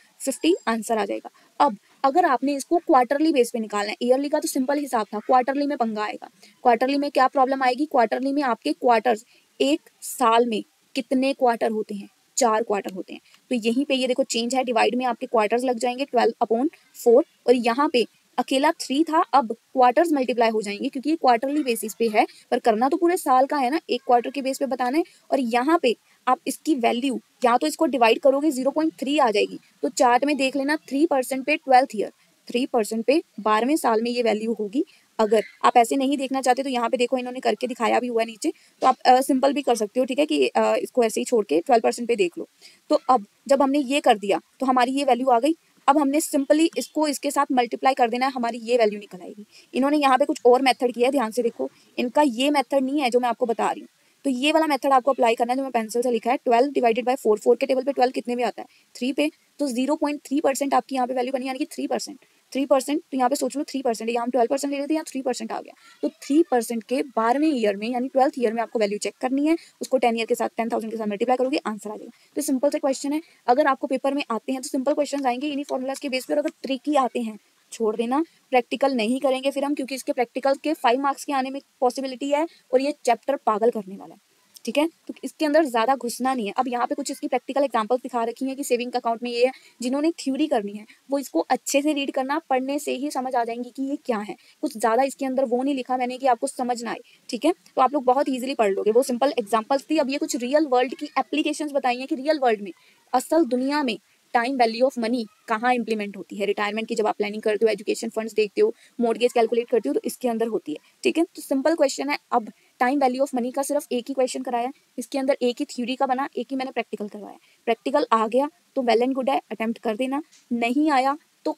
आंसर आ जाएगा। अब अगर आपने इसको क्वार्टरली बेस पे निकालना है ईयरली का तो सिंपल हिसाब था क्वार्टरली में पंगा आएगा। क्वार्टरली में क्या प्रॉब्लम आएगी? क्वार्टरली में आपके क्वार्टर्स एक साल में कितने क्वार्टर होते हैं? चार क्वार्टर होते हैं। तो यहीं पे ये देखो चेंज है डिवाइड में आपके क्वार्टर्स लग जाएँगे ट्वेल्व अपॉन फोर और यहाँ पे अकेला थ्री था, अब क्वार्टर्स मल्टीप्लाई हो जाएँगे क्योंकि ये क्वार्टरली बेसिस पे है, पर करना तो पूरे साल का है ना, एक क्वार्टर के बेस पे बताना है और यहाँ पे आप इसकी वैल्यू या तो इसको डिवाइड करोगे ज़ीरो पॉइंट थ्री आ जाएगी। तो चार्ट में देख लेना थ्री परसेंट पे ट्वेल्थ ईयर थ्री परसेंट पे बारहवें साल में ये वैल्यू होगी। अगर आप ऐसे नहीं देखना चाहते तो यहाँ पे देखो इन्होंने करके दिखाया भी हुआ है नीचे तो आप सिंपल भी कर सकते हो ठीक है कि आ, इसको ऐसे ही छोड़ के ट्वेल्व परसेंट पे देख लो। तो अब जब हमने ये कर दिया तो हमारी ये वैल्यू आ गई। अब हमने सिंपली इसको इसके साथ मल्टीप्लाई कर देना है हमारी ये वैल्यू निकल आएगी। इन्होंने यहाँ पे कुछ और मेथड किया है ध्यान से देखो। इनका ये मेथड नहीं है जो मैं आपको बता रही हूँ। तो ये वाला मेथड आपको अप्लाई करना है जो मैं पेंसिल से लिखा है twelve divided by four four के टेबल पे ट्वेल्व कितने में आता है? थ्री पे तो ज़ीरो पॉइंट थ्री परसेंट आपकी यहाँ पे वैल्यू बनी यानी कि थ्री परसेंट थ्री परसेंट तो यहाँ पे सोच लो थ्री परसेंट यहाँ हम ट्वेल्व परसेंट ले रहे थे यहाँ थ्री परसेंट आ गया। तो थ्री परसेंट के बारहवें ईयर में, यानी ट्वेल्थ ईयर में आपको वैल्यू चेक करनी है, उसको टेन ईयर के साथ टेन थाउज़ेंड के साथ मल्टीप्लाई करोगे आंसर आ जाएगा। तो सिंपल से क्वेश्चन है, अगर आपको पेपर में आते हैं तो सिंपल क्वेश्चन आएँगे, इन्हीं फॉर्मुलाज के बेस पर अगर ट्रिकी आते हैं, छोड़ देना प्रैक्टिकल नहीं करेंगे फिर हम, क्योंकि इसके प्रैक्टिकल के फाइव मार्क्स के आने में पॉसिबिलिटी है, और ये चैप्टर पागल करने वाला है। ठीक है? तो इसके अंदर ज़्यादा घुसना नहीं है। अब यहाँ पे कुछ इसकी प्रैक्टिकल एग्ज़ाम्पल दिखा रखी है कि सेविंग अकाउंट में ये है, जिन्होंने थ्योरी करनी है। वो इसको अच्छे से रीड करना, पढ़ने से ही समझ आ जाएँगी कि ये क्या है। कुछ ज़्यादा इसके अंदर वो नहीं लिखा मैंने कि आपको समझ ना आए, ठीक है? तो आप लोग बहुत ईजिली पढ़ लोगे। वो सिंपल एग्जाम्पल्स थी। अब ये कुछ रियल वर्ल्ड की एप्लीकेशन बताई है कि रियल वर्ल्ड में, असल दुनिया में टाइम वैल्यू ऑफ़ मनी कहाँ इंप्लीमेंट होती है? रिटायरमेंट की जब आप प्लानिंग करते हो एजुकेशन फंड्स देखते हो मोर्गेज कैलकुलेट करते हो तो इसके अंदर होती है। ठीक है? तो सिंपल क्वेश्चन है, अब टाइम वैल्यू ऑफ़ मनी का सिर्फ़ एक ही क्वेश्चन कराया, इसके अंदर एक ही थ्योरी का बना, एक ही मैंने प्रैक्टिकल करवाया। प्रैक्टिकल आ गया तो वेल एंड गुड है अटेम्प्ट कर देना। नहीं आया तो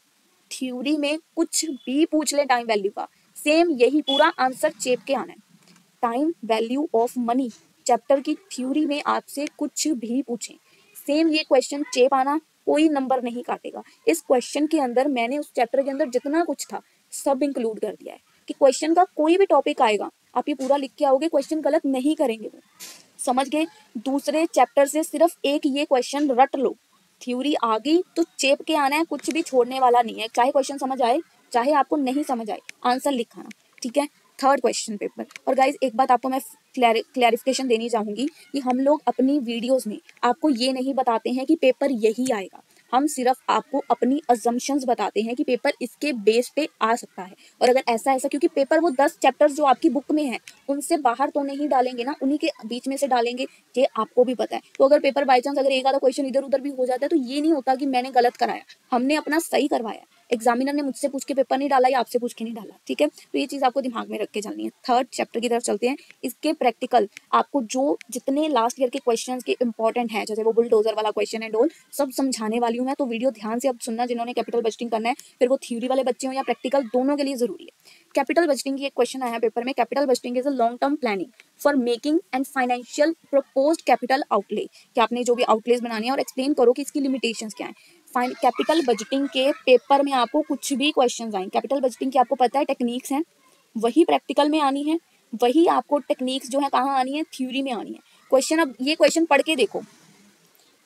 थ्योरी में कुछ भी पूछ ले टाइम वैल्यू का। सेम यही पूरा आंसर चेप के आना है। Time value of money chapter की थ्योरी में आपसे कुछ भी पूछें। सेम ये क्वेश्चन चेप आना कोई नंबर नहीं काटेगा। इस क्वेश्चन के अंदर मैंने उस चैप्टर के अंदर जितना कुछ था, सब इंक्लूड कर दिया है कि क्वेश्चन का कोई भी टॉपिक आएगा, आप ये पूरा लिख के आओगे क्वेश्चन गलत नहीं करेंगे वो। समझ गए? दूसरे चैप्टर से सिर्फ़ एक ये क्वेश्चन रट लो। थ्योरी आ गई तो चेप के आना है, कुछ भी छोड़ने वाला नहीं है। चाहे क्वेश्चन समझ आए, चाहे आपको नहीं समझ आए आंसर लिखाना ठीक है? थर्ड क्वेश्चन पेपर और गाइज़ एक बात आपको मैं क्लैरिफिकेशन देनी चाहूँगी कि हम लोग अपनी वीडियोस में आपको ये नहीं बताते हैं कि पेपर यही आएगा। हम सिर्फ़ आपको अपनी अजम्पन्स बताते हैं कि पेपर इसके बेस पे आ सकता है। और अगर ऐसा ऐसा, क्योंकि पेपर वो दस चैप्टर्स जो आपकी बुक में है, उनसे बाहर तो नहीं डालेंगे ना, उन्हीं के बीच में से डालेंगे, ये आपको भी पता है। तो अगर पेपर बाई चांस अगर एक आधा क्वेश्चन इधर उधर भी हो जाता है तो ये नहीं होता कि मैंने गलत कराया। हमने अपना सही करवाया। एग्जामिनर ने मुझसे पूछ के पेपर नहीं डाला या आपसे पूछ के नहीं डाला, ठीक है? तो ये चीज़ आपको दिमाग में रख के चलनी है। थर्ड चैप्टर की तरफ़ चलते हैं। इसके प्रैक्टिकल आपको जो जितने लास्ट ईयर के क्वेश्चन के इंपॉर्टेंट है, जैसे वो बुलडोजर वाला क्वेश्चन है, डोल, सब समझाने वाली हूँ मैं तो वीडियो ध्यान से अब सुनना जिन्होंने कैपिटल बजटिंग करना है, फिर वो थ्योरी वाले बच्चे हो या प्रैक्टिकल दोनों के लिए ज़रूरी है। कैपिटल बजटिंग की एक क्वेश्चन आया पेपर में। Capital budgeting is a long term planning for making and financial propose capital outlay कि आपने जो भी आउटलेस बनाने और एक्सप्लेन करो कि इसकी लिमिटेशन क्या है। फाइन कैपिटल बजटिंग के पेपर में आपको कुछ भी क्वेश्चन आए। कैपिटल बजटिंग की आपको पता है टेक्निक्स हैं। वही प्रैक्टिकल में आनी है, वही आपको टेक्निक्स जो है कहाँ आनी है थ्योरी में आनी है। क्वेश्चन अब ये क्वेश्चन पढ़ के देखो।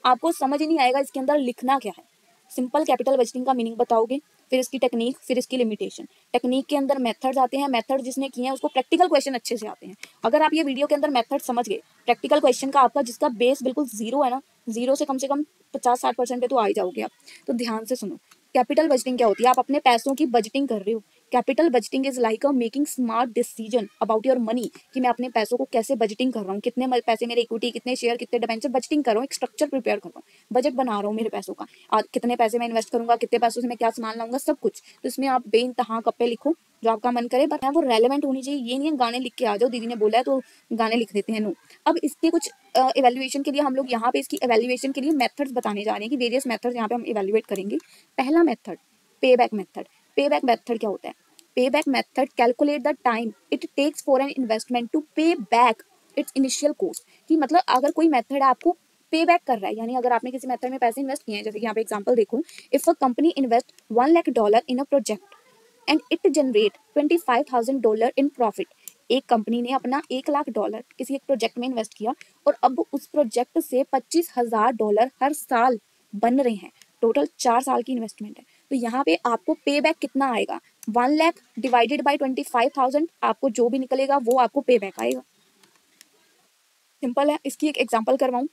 आपको समझ नहीं आएगा इसके अंदर लिखना क्या है। सिंपल कैपिटल बजटिंग का मीनिंग बताओगे। फिर इसकी टेक्निक फिर इसकी लिमिटेशन टेक्निक के अंदर मेथड्स आते हैं मेथड जिसने किए हैं, उसको प्रैक्टिकल क्वेश्चन अच्छे से आते हैं. अगर आप ये वीडियो के अंदर मेथड समझ गए प्रैक्टिकल क्वेश्चन का आपका जिसका बेस बिल्कुल ज़ीरो है ना ज़ीरो से कम से कम पचास साठ परसेंट पे तो आ ही जाओगे आप. तो ध्यान से सुनो कैपिटल बजटिंग क्या होती है? आप अपने पैसों की बजटिंग कर रहे हो. Capital budgeting is like a making smart decision about your money कि मैं अपने पैसों को कैसे बजटिंग कर रहा हूँ, कितने पैसे मेरे इक्विटी कितने शेयर कितने डिवेंचर बजटिंग कर रहा हूँ, एक स्ट्रक्चर प्रिपेयर कर रहा हूँ। बजट बना रहा हूँ मेरे पैसों का। कितने पैसे मैं इन्वेस्ट करूँगा, कितने पैसों से मैं क्या सामान लाऊँगा, सब कुछ। तो इसमें आप बे इंतहा कप्पे लिखो, जो आपका मन करे बट वो रेलिवेंट होनी चाहिए। ये नहीं है, गाने लिख के आ जाओ, दीदी ने बोला है तो गाने लिख देते हैं नो अब इसके कुछ एवेल्युएशन के लिए हम लोग यहाँ पे इसकी एवेल्युएशन के लिए मेथड्स बताने जा रहे हैं कि वेरियस मेथड्स यहाँ पे हम इवेल्युएट करेंगे। पहला method pay back method pay back method क्या होता है? Pay back method calculate the time it takes for an investment to pay back its initial cost कि मतलब अगर कोई मेथड आपको पे बैक कर रहा है, यानी अगर आपने किसी मेथड में पैसे इन्वेस्ट किए हैं, जैसे कि यहाँ पे एग्जांपल देखूँ if a company invest one lakh dollar in a project and it generate twenty five thousand dollar in profit एक कंपनी ने अपना एक लाख डॉलर किसी एक प्रोजेक्ट में इन्वेस्ट किया और अब उस प्रोजेक्ट से पच्चीस हज़ार डॉलर हर साल बन रहे हैं। टोटल चार साल की इन्वेस्टमेंट है। तो यहाँ पे आपको पे बैक कितना आएगा? One lakh divided by twenty five thousand आपको जो भी निकलेगा, वो आपको पे बैक आएगा। सिंपल है, इसकी एक एग्ज़ाम्पल करवाऊं।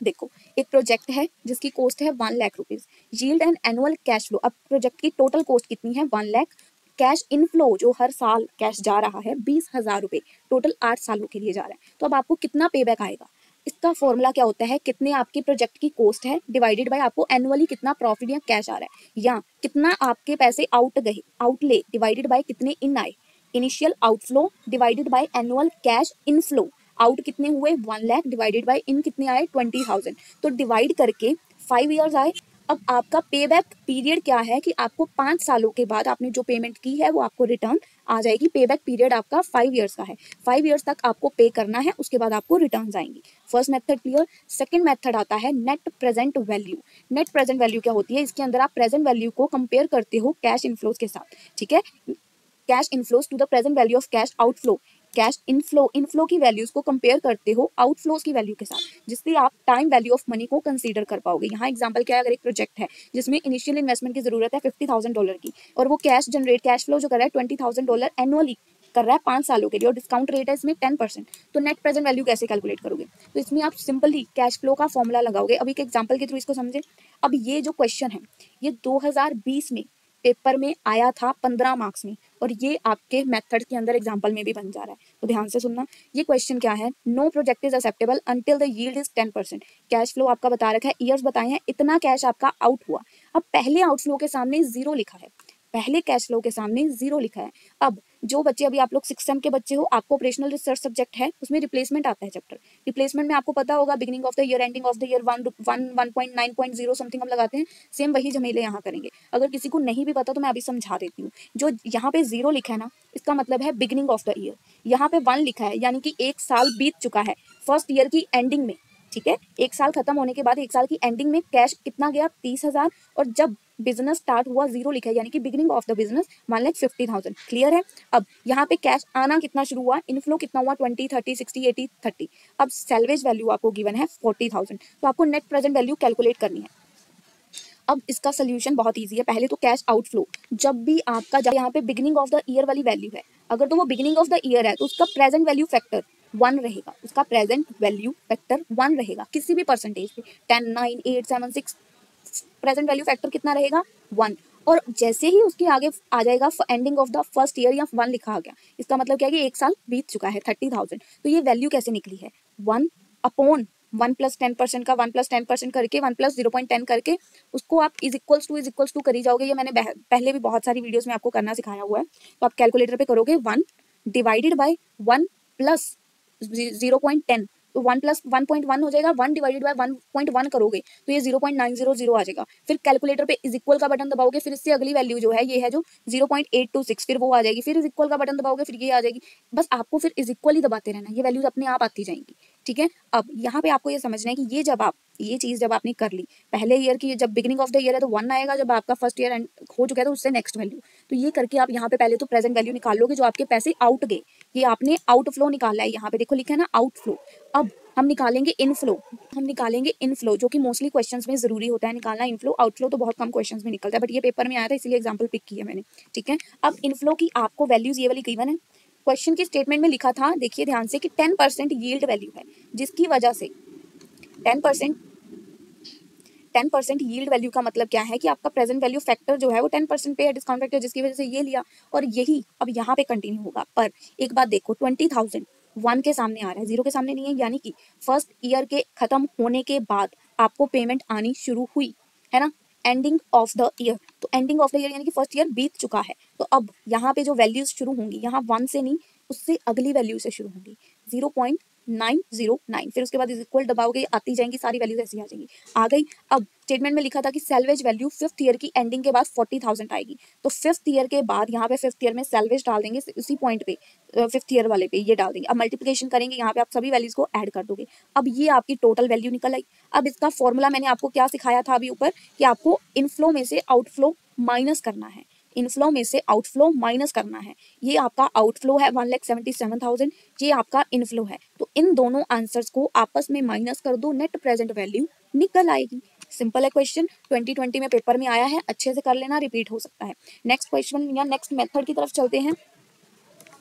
देखो, एक प्रोजेक्ट है, जिसकी कॉस्ट है one lakh rupees yield and annual cash flow अब प्रोजेक्ट की टोटल कॉस्ट कितनी है? वन लाख कैश इनफ्लो जो हर साल कैश जा रहा है, बीस हज़ार रुपए। टोटल आठ सालों के लिए जा रहा है। तो अब आपको कितना पे बैक आएगा? इसका फॉर्मूला क्या होता है? कितने आपके प्रोजेक्ट की कॉस्ट है? डिवाइडेड बाय आपको एनुअली कितना प्रॉफिट या कैश आ रहा है? या कितना आपके पैसे आउट गए आउटले डिवाइडेड बाय कितने इन आए? Initial outflow divided by annual cash inflow out कितने हुए? वन लैख डिवाइडेड बाय इन कितने आए? ट्वेंटी थाउज़ेंड तो डिवाइड करके फाइव ईयर्स आए अब आपका पे बैक पीरियड क्या है कि आपको पाँच सालों के बाद आपने जो पेमेंट की है, वो आपको रिटर्न आ जाएगी। पे बैक पीरियड आपका फाइव ईयर्स का है। फाइव ईयर्स तक आपको पे करना है, उसके बाद आपको रिटर्न आएँगी। First method clear second method आता है net present value net present value क्या होती है? इसके अंदर आप प्रेजेंट वैल्यू को कंपेयर करते हो कैश इनफ्लोज के साथ, ठीक है? Cash inflows to the present value of cash outflow cash inflow inflow की वैल्यूज़ को कंपेयर करते हो आउटफ्लोज की वैल्यू के साथ, जिससे आप टाइम वैल्यू ऑफ़ मनी को कंसीडर कर पाओगे। यहाँ एग्जांपल क्या है? अगर एक प्रोजेक्ट है, जिसमें इनिशियल इन्वेस्टमेंट की ज़रूरत है फिफ्टी थाउज़ेंड डॉलर की, और वो कैश जनरेट कैश फ्लो जो कर रहा है ट्वेंटी थाउज़ेंड डॉलर एनुअली कर रहा है पाँच सालों के लिए, और डिस्काउंट रेट है इसमें टेन परसेंट तो नेट प्रेजेंट वैल्यू कैसे कैलकुलेट करोगे? तो इसमें आप सिंपली कैश फ्लो का फॉर्मूला लगाओगे। अभी एक एग्ज़ाम्पल के थ्रू इसको समझे। अब ये जो क्वेश्चन है, ये 2020 में पेपर में आया था पंद्रह मार्क्स में और ये आपके मेथड के अंदर एग्ज़ाम्पल में भी बन जा रहा है। तो ध्यान से सुनना, ये क्वेश्चन क्या है? No project is acceptable until the yield is ten percent cash flow आपका बता रखा है ईयर्स बताए हैं, इतना कैश आपका आउट हुआ। अब पहले आउटफ्लो के सामने ज़ीरो लिखा है। पहले कैश फ्लो के सामने ज़ीरो लिखा है। अब, जो बच्चे अभी आप लोग सिक्स सेम के बच्चे हो, आपको ऑपरेशनल रिसर्च सब्जेक्ट है, उसमें रिप्लेसमेंट आता है चैप्टर रिप्लेसमेंट में आपको पता होगा beginning of the year ending of the year one one one point nine point zero something हम लगाते हैं सेम वही झमेले यहाँ करेंगे। अगर किसी को नहीं भी पता तो मैं अभी समझा देती हूँ। जो यहाँ पे ज़ीरो लिखा है ना, इसका मतलब है बिगिनिंग ऑफ़ द ईयर यहाँ पे वन लिखा है, यानी कि एक साल बीत चुका है फ़र्स्ट ईयर की एंडिंग में, ठीक है? एक साल खत्म होने के बाद, एक साल की एंडिंग में कैश कितना गया? तीस हज़ार। और जब बिज़नेस स्टार्ट हुआ ज़ीरो लिखा है, यानी कि beginning of the business one lakh fifty thousand clear है? अब यहाँ पे कैश आना कितना शुरू हुआ? इनफ्लो कितना हुआ? Twenty thirty sixty eighty thirty अब सेल्वेज वैल्यू आपको गिवन है फोर्टी थाउज़ेंड तो आपको नेट प्रेजेंट वैल्यू कैलकुलेट करनी है। अब इसका सोल्यूशन बहुत इजी है। पहले तो कैश आउटफ्लो जब भी आपका, जब यहाँ पे बिगिनिंग ऑफ़ द ईयर वाली वैल्यू है, अगर तो वो बिगिनिंग ऑफ़ द ईयर है तो उसका प्रेजेंट वैल्यू फैक्टर वन रहेगा। उसका प्रेजेंट वैल्यू फैक्टर वन रहेगा, किसी भी परसेंटेज पे। Ten nine eight seven six present value factor कितना रहेगा? वन और जैसे ही उसके आगे आ जाएगा ending of the first year या वन लिखा गया, इसका मतलब क्या है कि एक साल बीत चुका है थर्टी थाउज़ेंड तो ये वैल्यू कैसे निकली है? One upon one plus ten percent का वन प्लस टेन परसेंट करके one plus zero point ten करके, उसको आप is equals to is equals to करी जाओगे। ये मैंने पहले भी बहुत सारी वीडियोस में आपको करना सिखाया हुआ है। तो आप कैलकुलेटर पे करोगे one divided by one plus zero point ten one plus one point one हो जाएगा, one divided by one point one करोगे तो ये zero point nine zero zero आ जाएगा। फिर कैलकुलेटर पे इज़ इक्वल का बटन दबाओगे, फिर इससे अगली वैल्यू जो है, ये है जो zero point eight two six फिर वो आ जाएगी, फिर इज़ इक्वल का बटन दबाओगे, फिर ये आ जाएगी। बस आपको फिर इज़ इक्वल ही दबाते रहना, ये वैल्यूज़ अपने आप आती जाएँगी, ठीक है? अब यहाँ पे आपको ये समझना है कि ये जब आप, ये चीज़ जब आपने कर ली, पहले ईयर की जब बिगिनिंग ऑफ़ द ईयर है तो वन आएगा जब आपका फ़र्स्ट ईयर एंड हो चुका है तो उससे नेक्स्ट वैल्यू तो ये करके आप यहाँ पे पहले तो प्रेजेंट वैल्यू निकाल लोगे, जो आपके पैसे आउट गए ये आपने आउटफ्लो निकाला है, यहाँ पे देखो लिखा है ना आउटफ्लो अब हम निकालेंगे इनफ्लो हम निकालेंगे इनफ्लो जो कि मोस्टली क्वेश्चंस में ज़रूरी होता है, निकालना इनफ्लो आउटफ्लो तो बहुत कम क्वेश्चंस में निकलता है बट ये पेपर में आया था, इसलिए एग्जांपल पिक किया मैंने, ठीक है? अब इनफ्लो की आपको वैल्यूज़ ये वाली गिवन है क्वेश्चन के स्टेटमेंट में लिखा था, देखिए ध्यान से कि टेन परसेंट यील्ड वैल्यू है, जिसकी वजह से ten percent ten percent yield value का मतलब क्या है कि आपका प्रेजेंट वैल्यू फैक्टर जो है वो टेन परसेंट पे है डिस्काउंट फैक्टर जिसकी वजह से ये लिया और यही अब यहाँ पे कंटिन्यू होगा। पर एक बात देखो ट्वेंटी थाउज़ेंड वन के सामने आ रहा है ज़ीरो के सामने नहीं है, यानी कि फ़र्स्ट ईयर के खत्म होने के बाद आपको पेमेंट आनी शुरू हुई, है ना? एंडिंग ऑफ़ द ईयर तो एंडिंग ऑफ़ द ईयर यानी कि फ़र्स्ट ईयर बीत चुका है तो अब यहाँ पे जो वैल्यूज़ शुरू होंगी, यहाँ वन से नहीं, उससे अगली वैल्यू से शुरू होंगी zero point nine zero nine. फिर उसके बाद इज़ इक्वल दबाओगे, आती जाएँगी, सारी वैल्यूज़ ऐसी आ जाएँगी। आ गई। अब स्टेटमेंट में लिखा था कि सेल्वेज वैल्यू फिफ्थ ईयर की एंडिंग के बाद फोर्टी थाउज़ेंड आएगी। तो फिफ्थ ईयर के बाद यहाँ पे फिफ्थ ईयर में सेल्वेज डाल देंगे उसी पॉइंट पे फिफ्थ ईयर वाले पे ये डाल देंगे। अब मल्टीप्लिकेशन करेंगे, यहाँ पे आप सभी वैल्यूज़ को ऐड कर दोगे। अब ये आपकी टोटल वैल्यू निकल आई। अब इसका फॉर्मूला मैंने आपको क्या सिखाया था अभी ऊपर, कि आपको इनफ्लो में से आउटफ्लो माइनस करना है। इनफ्लो में से आउटफ्लो माइनस करना है। ये आपका आउटफ्लो है one lakh seventy seven thousand ये आपका इनफ्लो है। तो इन दोनों आंसर्स को आपस में माइनस कर दो नेट प्रेजेंट वैल्यू निकल आएगी। सिंपल है क्वेश्चन 2020 में पेपर में आया है, अच्छे से कर लेना रिपीट हो सकता है। नेक्स्ट क्वेश्चन या नेक्स्ट मेथड की तरफ़ चलते हैं।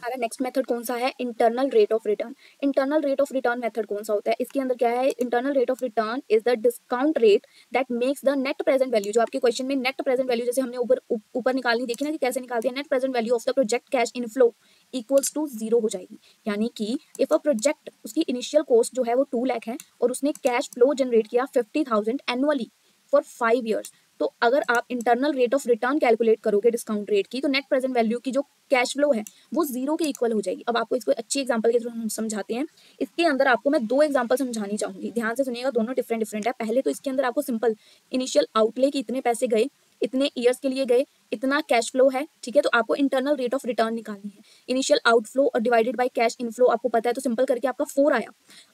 हमारा नेक्स्ट मेथड कौन सा है? Internal rate of return internal rate of return method कौन सा होता है? इसके अंदर क्या है? Internal rate of return is the discount rate that makes the net present value जो आपके क्वेश्चन में नेट प्रेजेंट वैल्यू जैसे हमने ऊपर ऊपर निकालनी देखी ना कि कैसे निकालते हैं? Net present value of the project cash inflow equals to zero हो जाएगी. यानी कि इफ़ अ प्रोजेक्ट उसकी इनिशियल कॉस्ट जो है वो टू लैख है और उसने कैश फ्लो जनरेट किया fifty thousand annually for five years तो अगर आप internal rate of return calculate करोगे डिस्काउंट रेट की तो नेट प्रेजेंट वैल्यू की जो कैश फ्लो है, वो ज़ीरो के इक्वल हो जाएगी। अब आपको इसको अच्छी एग्ज़ाम्पल के थ्रू हम समझाते हैं। इसके अंदर आपको मैं दो एग्ज़ाम्पल समझानी चाहूँगी। ध्यान से सुनिएगा, दोनों डिफरेंट डिफरेंट है। पहले तो इसके अंदर आपको सिंपल इनिशियल आउटले की इतने पैसे गए। इतने ईयर्स के लिए गए, इतना कैश फ्लो है, ठीक है? तो आपको इंटरनल रेट ऑफ़ रिटर्न निकालनी है। इनिशियल आउटफ्लो और डिवाइडेड बाय कैश इनफ्लो आपको पता है तो सिंपल करके आपका फोर आया।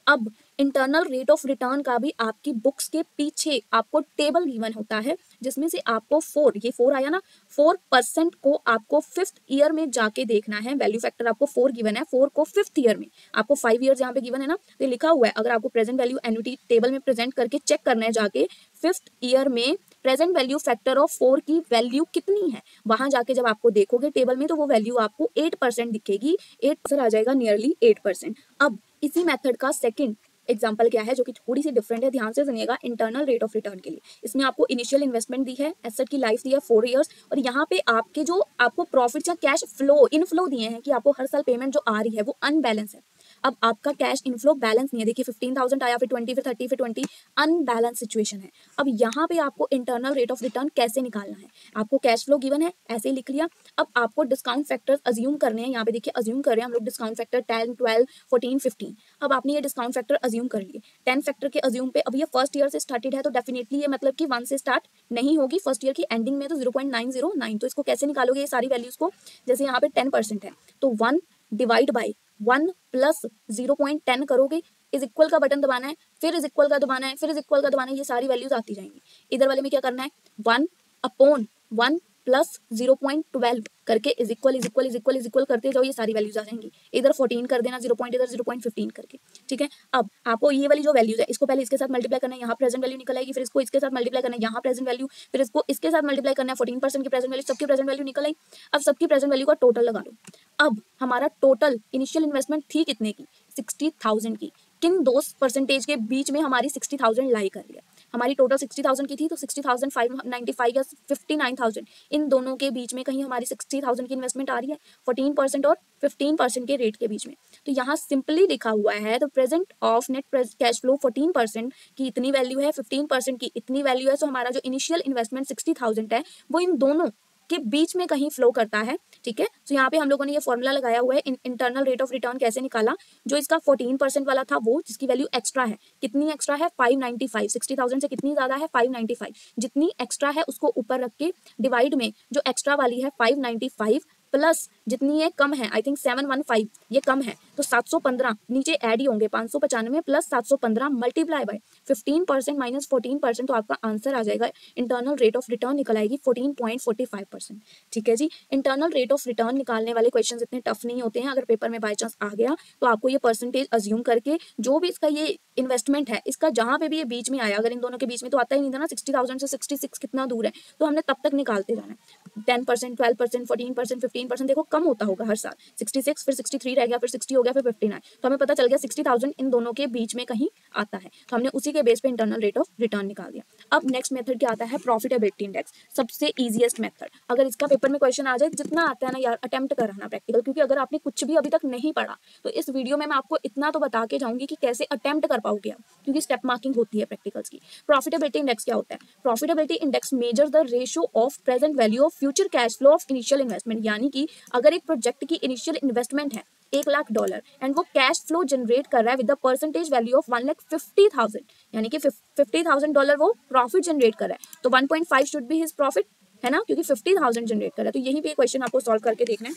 अब इंटरनल रेट ऑफ़ रिटर्न का भी आपकी बुक्स के पीछे आपको टेबल गिवन होता है, जिसमें से आपको फोर ये फोर आया ना फोर परसेंट को आपको फिफ्थ ईयर में जाके देखना है। वैल्यू फैक्टर आपको फोर गिवन है फोर को फिफ्थ ईयर में। आपको फाइव ईयर यहाँ पे गिवन है ना तो लिखा हुआ है, अगर आपको प्रेजेंट वैल्यू एनुटी टेबल में प्रेजेंट करके चेक करना है जाके फिफ्थ ईयर में present value factor of four की वैल्यू कितनी है? वहाँ जाके जब आपको देखोगे टेबल में तो वो वैल्यू आपको एट परसेंट दिखेगी एट आ जाएगा नियरली एट परसेंट अब, इसी मेथड का सेकंड एग्ज़ाम्पल क्या है, जो कि थोड़ी सी डिफरेंट है, ध्यान से सुनिएगा इंटरनल रेट ऑफ़ रिटर्न के लिए। इसमें आपको इनिशियल इन्वेस्टमेंट दी है एसेट की लाइफ दी है फोर ईयर्स और यहाँ पे आपके जो, आपको प्रॉफिट या कैश फ्लो इनफ्लो दिए हैं, कि आपको हर साल पेमेंट जो आ रही है, वो अनबैलेंस है। अब आपका कैश इनफ्लो बैलेंस नहीं है। देखिए फिफ्टीन थाउज़ेंड आया, फिर ट्वेंटी फिर थर्टी फिर ट्वेंटी अनबैलेंस सिचुएशन है। अब यहाँ पे आपको इंटरनल रेट ऑफ़ रिटर्न कैसे निकालना है? आपको कैश फ्लो गिवन है, ऐसे ही लिख लिया। अब आपको डिस्काउंट फैक्टर्स अज्यूम करने हैं। यहाँ पे देखिए अज्यूम कर रहे हैं हम लोग discount factor ten twelve fourteen fifteen अब आपने ये डिस्काउंट फैक्टर अज्यूम कर लिए। टेन फैक्टर के अज्यूम पे अब ये फ़र्स्ट ईयर से स्टार्टेड है तो डेफिनेटली ये मतलब कि वन से स्टार्ट नहीं होगी। फ़र्स्ट ईयर की एंडिंग में तो zero point nine zero nine तो इसको कैसे निकालोगे ये सारी वैल्यूज़ को? जैसे यहाँ पे टेन परसेंट है तो one divide by one plus zero point ten करोगे इज़ इक्वल का बटन दबाना है, फिर इज़ इक्वल का दबाना है, फिर इज़ इक्वल का दबाना है, ये सारी वैल्यूज़ आती जाएँगी। इधर वाले में क्या करना है? One upon one plus zero point twelve करके is equal is equal is equal is equal करते जाओ, ये सारी वैल्यूज़ आ जाएँगी। इधर फोर्टीन कर देना ज़ीरो पॉइंट इधर ज़ीरो पॉइंट फिफ्टीन करके, ठीक है? अब आपको ये वाली जो वैल्यूज़ है, इसको पहले इसके साथ मल्टीप्लाई करना है, यहाँ प्रेजेंट वैल्यू निकल आएगी, फिर इसको इसके साथ मल्टीप्लाई करना है, यहाँ प्रेजेंट वैल्यू फिर इसको इसके साथ मल्टीप्लाई करना है फोर्टीन परसेंट की प्रेजेंट वैल्यू सबकी प्रेजेंट वैल्यू निकल आई। अब सबकी प्रेजेंट वैल्यू का टोटल लगा लो। अब हमारा टोटल इनिशियल इन्वेस्टमेंट थी कितने की? सिक्सटी थाउज़ेंड की। किन दो परसेंटेज के बीच में हमारी सिक्सटी थाउज़ेंड लाई कर लिया हमारी टोटल सिक्सटी थाउज़ेंड की थी तो sixty thousand five ninety five या फिफ्टी नाइन थाउज़ेंड इन दोनों के बीच में कहीं हमारी सिक्सटी थाउज़ेंड की इन्वेस्टमेंट आ रही है फोर्टीन परसेंट और फिफ्टीन परसेंट के रेट के बीच में। तो यहाँ सिंपली लिखा हुआ है तो present of net cash flow fourteen percent की इतनी वैल्यू है फिफ्टीन परसेंट की इतनी वैल्यू है तो हमारा जो इनिशियल इन्वेस्टमेंट सिक्सटी थाउज़ेंड है, वो इन दोनों के बीच में कहीं फ्लो करता है, ठीक है? तो यहाँ पे हम लोगों ने ये फॉर्मूला लगाया हुआ है इंटरनल रेट ऑफ़ रिटर्न कैसे निकाला? जो इसका फोर्टीन परसेंट वाला था वो, जिसकी वैल्यू एक्स्ट्रा है। कितनी एक्स्ट्रा है? Five ninety five sixty thousand से कितनी ज़्यादा है? फाइव नाइनटी फाइव जितनी एक्स्ट्रा है, उसको ऊपर रख के डिवाइड में जो एक्स्ट्रा वाली है फाइव नाइनटी फाइव प्लस जितनी ये कम है I think seven one five ये कम है तो सात सौ पंद्रह, नीचे ऐड ही होंगे, पाँच सौ पचानवे प्लस सात सौ पंद्रह multiply by fifteen percent minus fourteen percent तो आपका आंसर आ जाएगा इंटरनल रेट ऑफ़ रिटर्न निकल आएगी fourteen point forty five percent ठीक है जी? इंटरनल रेट ऑफ़ रिटर्न निकालने वाले क्वेश्चन इतने टफ नहीं होते हैं, अगर पेपर में बाई चांस आ गया तो आपको ये परसेंटेज अज्यूम करके जो भी इसका ये इन्वेस्टमेंट है, इसका जहाँ पे भी ये बीच में आया, अगर इन दोनों के बीच में तो आता ही नहीं था ना सिक्सटी थाउज़ेंड से सिक्सटी सिक्स कितना दूर है तो हमने तब तक निकालते जाना है। Ten percent twelve percent fourteen percent fifteen percent देखो होता होगा हर साल। सिक्सटी सिक्स, फिर सिक्सटी थ्री रह गया, फिर सिक्सटी हो गया, फिर फिफ्टी नाइन। तो हमें पता चल गया सिक्सटी थाउज़ेंड इन दोनों के बीच में कहीं आता है। तो हमने उसी के बेस पे इंटरनल रेट ऑफ़ रिटर्न निकाल दिया। अब नेक्स्ट मेथड क्या आता है? प्रॉफिटेबिलिटी इंडेक्स सबसे ईजिएस्ट मेथड अगर इसका पेपर में क्वेश्चन आ जाए, जितना आता है ना यार अटेम्प्ट कराना प्रैक्टिकल क्योंकि अगर आपने कुछ भी अभी तक नहीं पढ़ा तो इस वीडियो में मैं आपको इतना तो बता के जाऊँगी कि कैसे अटेम्प्ट कर पाओगे आप, क्योंकि स्टेप मार्किंग होती है प्रैक्टिकल्स की। प्रॉफिटेबिलिटी इंडेक्स क्या होता है? Profitability index measure the ratio of present value of future cash flow of initial investment यानी कि अगर एक प्रोजेक्ट की इनिशियल इन्वेस्टमेंट है, एक लाख डॉलर एंड वो कैश फ्लो जनरेट कर रहा है with percentage value of one lakh fifty thousand यानी कि फिफ्टी थाउज़ेंड डॉलर वो प्रॉफिट जनरेट कर रहा है तो one point five should be his profit है ना? क्योंकि फिफ्टी थाउज़ेंड जनरेट कर रहा है तो यही पे क्वेश्चन आपको सॉल्व करके देखना है।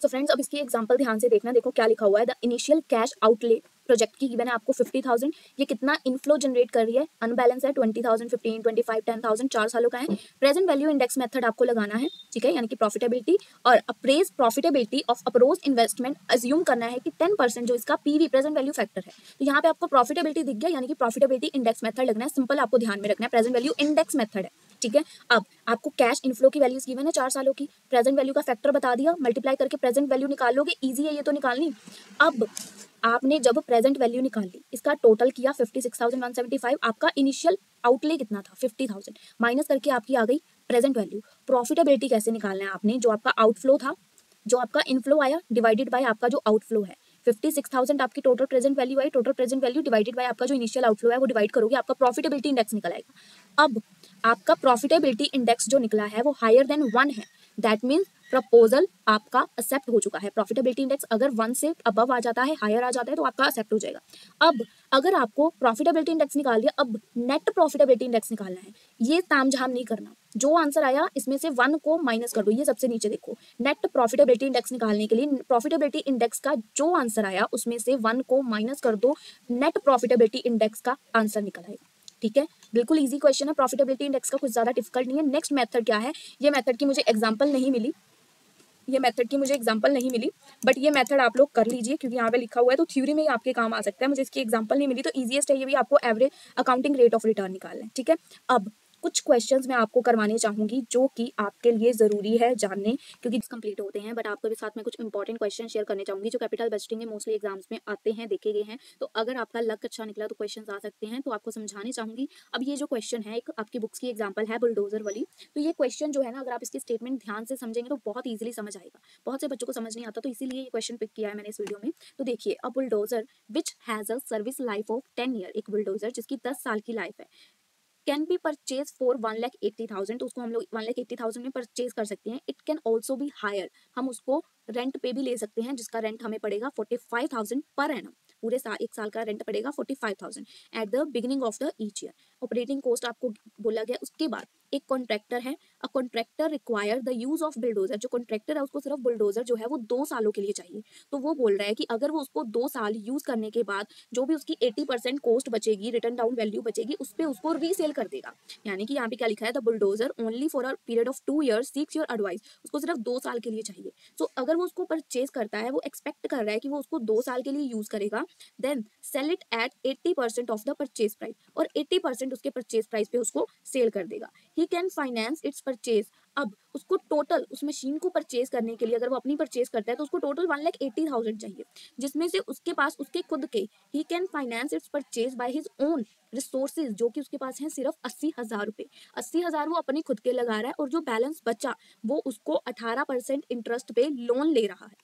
सो so फ्रेंड्स अब इसकी एग्जांपल ध्यान से देखना, देखो क्या लिखा हुआ है the initial cash outlay project की गिवन है आपको फिफ्टी थाउज़ेंड ये कितना इनफ्लो जनरेट कर रही है? अनबैलेंस है twenty thousand fifteen twenty five ten thousand चार सालों का है। प्रेजेंट वैल्यू इंडेक्स मेथड आपको लगाना है, ठीक है? यानी कि प्रॉफिटेबिलिटी और appraise profitability of approach investment assume करना है कि टेन परसेंट जो इसका पीवी प्रेजेंट वैल्यू फैक्टर है। तो यहाँ पे आपको प्रॉफिटेबिलिटी दिख गया, यानी कि प्रॉफिटेबिलिटी इंडेक्स मेथड लगना है सिंपल आपको ध्यान में रखना है प्रेजेंट वैल्यू इंडेक्स मेथड है, ठीक है? अब आपको कैश इनफ्लो की वैल्यूज़ गिवन है चार सालों की प्रेजेंट वैल्यू का फैक्टर बता दिया मल्टीप्लाई करके प्रेजेंट वैल्यू निकाल लोगे इजी है ये तो निकालनी। अब आपने जब प्रेजेंट वैल्यू निकाल ली, इसका टोटल किया fifty six thousand one seventy five आपका इनिशियल आउटले कितना था? फिफ्टी थाउज़ेंड माइनस करके आपकी आ गई प्रेजेंट वैल्यू प्रॉफिटेबिलिटी कैसे निकालना है आपने? जो आपका आउटफ्लो था, जो आपका इनफ्लो आया डिवाइडेड बाय आपका जो आउटफ्लो है. फिफ्टी सिक्स थाउज़ेंड आपकी total present value I total present value divided by आपका जो इनिशियल आउटफ्लो है, वो डिवाइड करोगे, आपका प्रॉफिटेबिलिटी इंडेक्स निकल आएगा. अब आपका प्रॉफिटेबिलिटी इंडेक्स जो निकला है, वो हायर देन वन है. दैट मीन्स प्रपोजल आपका एक्सेप्ट हो चुका है। प्रॉफिटेबिलिटी इंडेक्स अगर वन से अबव आ जाता है हायर आ जाता है तो आपका एक्सेप्ट हो जाएगा। अब अगर आपको प्रॉफिटेबिलिटी इंडेक्स निकाल दिया, अब नेट प्रॉफिटेबिलिटी इंडेक्स निकालना है। ये ताम झाम नहीं करना। जो आंसर आया, इसमें से वन को माइनस कर दो। ये सबसे नीचे देखो। नेट प्रॉफिटेबिलिटी इंडेक्स निकालने के लिए प्रॉफिटेबिलिटी इंडेक्स का जो आंसर आया, उसमें से वन को माइनस कर दो। नेट प्रॉफिटेबिलिटी इंडेक्स का आंसर निकल आएगा ठीक है? बिल्कुल इजी क्वेश्चन है। प्रॉफिटेबिलिटी इंडेक्स का कुछ ज़्यादा डिफ़िकल्ट नहीं है। नेक्स्ट मेथड क्या है? ये मेथड की मुझे एग्ज़ाम्पल नहीं मिली। ये मेथड की मुझे एग्ज़ाम्पल नहीं मिली बट ये मेथड आप लोग कर लीजिए, क्योंकि यहाँ पे लिखा हुआ है तो थ्योरी में ही आपके काम आ सकता है। मुझे इसकी एग्ज़ाम्पल नहीं मिली तो ईजिएस्ट है ये भी आपको average accounting rate of return निकालना है, ठीक है? अब कुछ क्वेश्चंस मैं आपको करवाने चाहूँगी, जो कि आपके लिए ज़रूरी है जानने, क्योंकि कंप्लीट होते हैं बट आपको भी साथ में कुछ इंपॉर्टेंट क्वेश्चन शेयर करने चाहूँगी, जो कैपिटल बजटिंग में मोस्टली एग्ज़ाम्स में आते हैं, देखे गए हैं। तो अगर आपका लक अच्छा निकला तो क्वेश्चन आ सकते हैं तो आपको समझाने चाहूँगी। अब ये जो क्वेश्चन है, एक आपकी बुक्स की एग्ज़ाम्पल है बुलडोजर वाली तो ये क्वेश्चन जो है ना, अगर आप इसकी स्टेटमेंट ध्यान से समझेंगे तो बहुत ईजिली समझ आएगा। बहुत से बच्चों को समझ नहीं आता तो इसीलिए ये क्वेश्चन पिक किया है मैंने इस वीडियो में। तो देखिए a bulldozer which has a service life of ten year एक बुलडोजर जिसकी दस साल की लाइफ है। Can be purchase for one lakh eighty thousand तो उसको हम लोग वन लैख एट्टी थाउज़ेंड में परचेज कर सकते हैं। इट कैन ऑल्सो भी हायर हम उसको रेंट पे भी ले सकते हैं, जिसका रेंट हमें पड़ेगा forty five thousand per annum पूरे साल एक साल का रेंट पड़ेगा forty five thousand at the beginning of the each year operating cost आपको बोला गया उसके बाद एक कॉन्ट्रैक्टर है। A contractor require the use of bulldozer जो कॉन्ट्रैक्टर है उसको सिर्फ़ बुलडोजर जो है वो दो सालों के लिए चाहिए। तो वो बोल रहा है कि अगर वो उसको दो साल यूज़ करने के बाद जो भी उसकी एटी परसेंट कॉस्ट बचेगी रिटर्न डाउन वैल्यू बचेगी उस पर उसको रीसेल कर देगा। यानी कि यहाँ पे क्या लिखा है? The bulldozer only for a period of two years seeks your advice उसको सिर्फ़ दो साल के लिए चाहिए। सो so, अगर वो उसको परचेज करता है वो एक्सपेक्ट कर रहा है कि वो उसको दो साल के लिए यूज़ करेगा then sell it at eighty percent of the purchase price और एट्टी परसेंट उसके परचेज प्राइस पे उसको सेल कर देगा। He can finance its purchase अब उसको टोटल उस मशीन को परचेज करने के लिए अगर वो अपनी परचेज करता है तो उसको total one lakh eighty thousand चाहिए। जिसमें से उसके पास, उसके खुद के ही can finance its purchase by his own resources जो कि उसके पास हैं सिर्फ़ अस्सी हज़ार रुपए। अस्सी हज़ार वो अपने खुद के लगा रहा है और जो बैलेंस बचा, वो उसको अठारह परसेंट इंटरेस्ट पे लोन ले रहा है।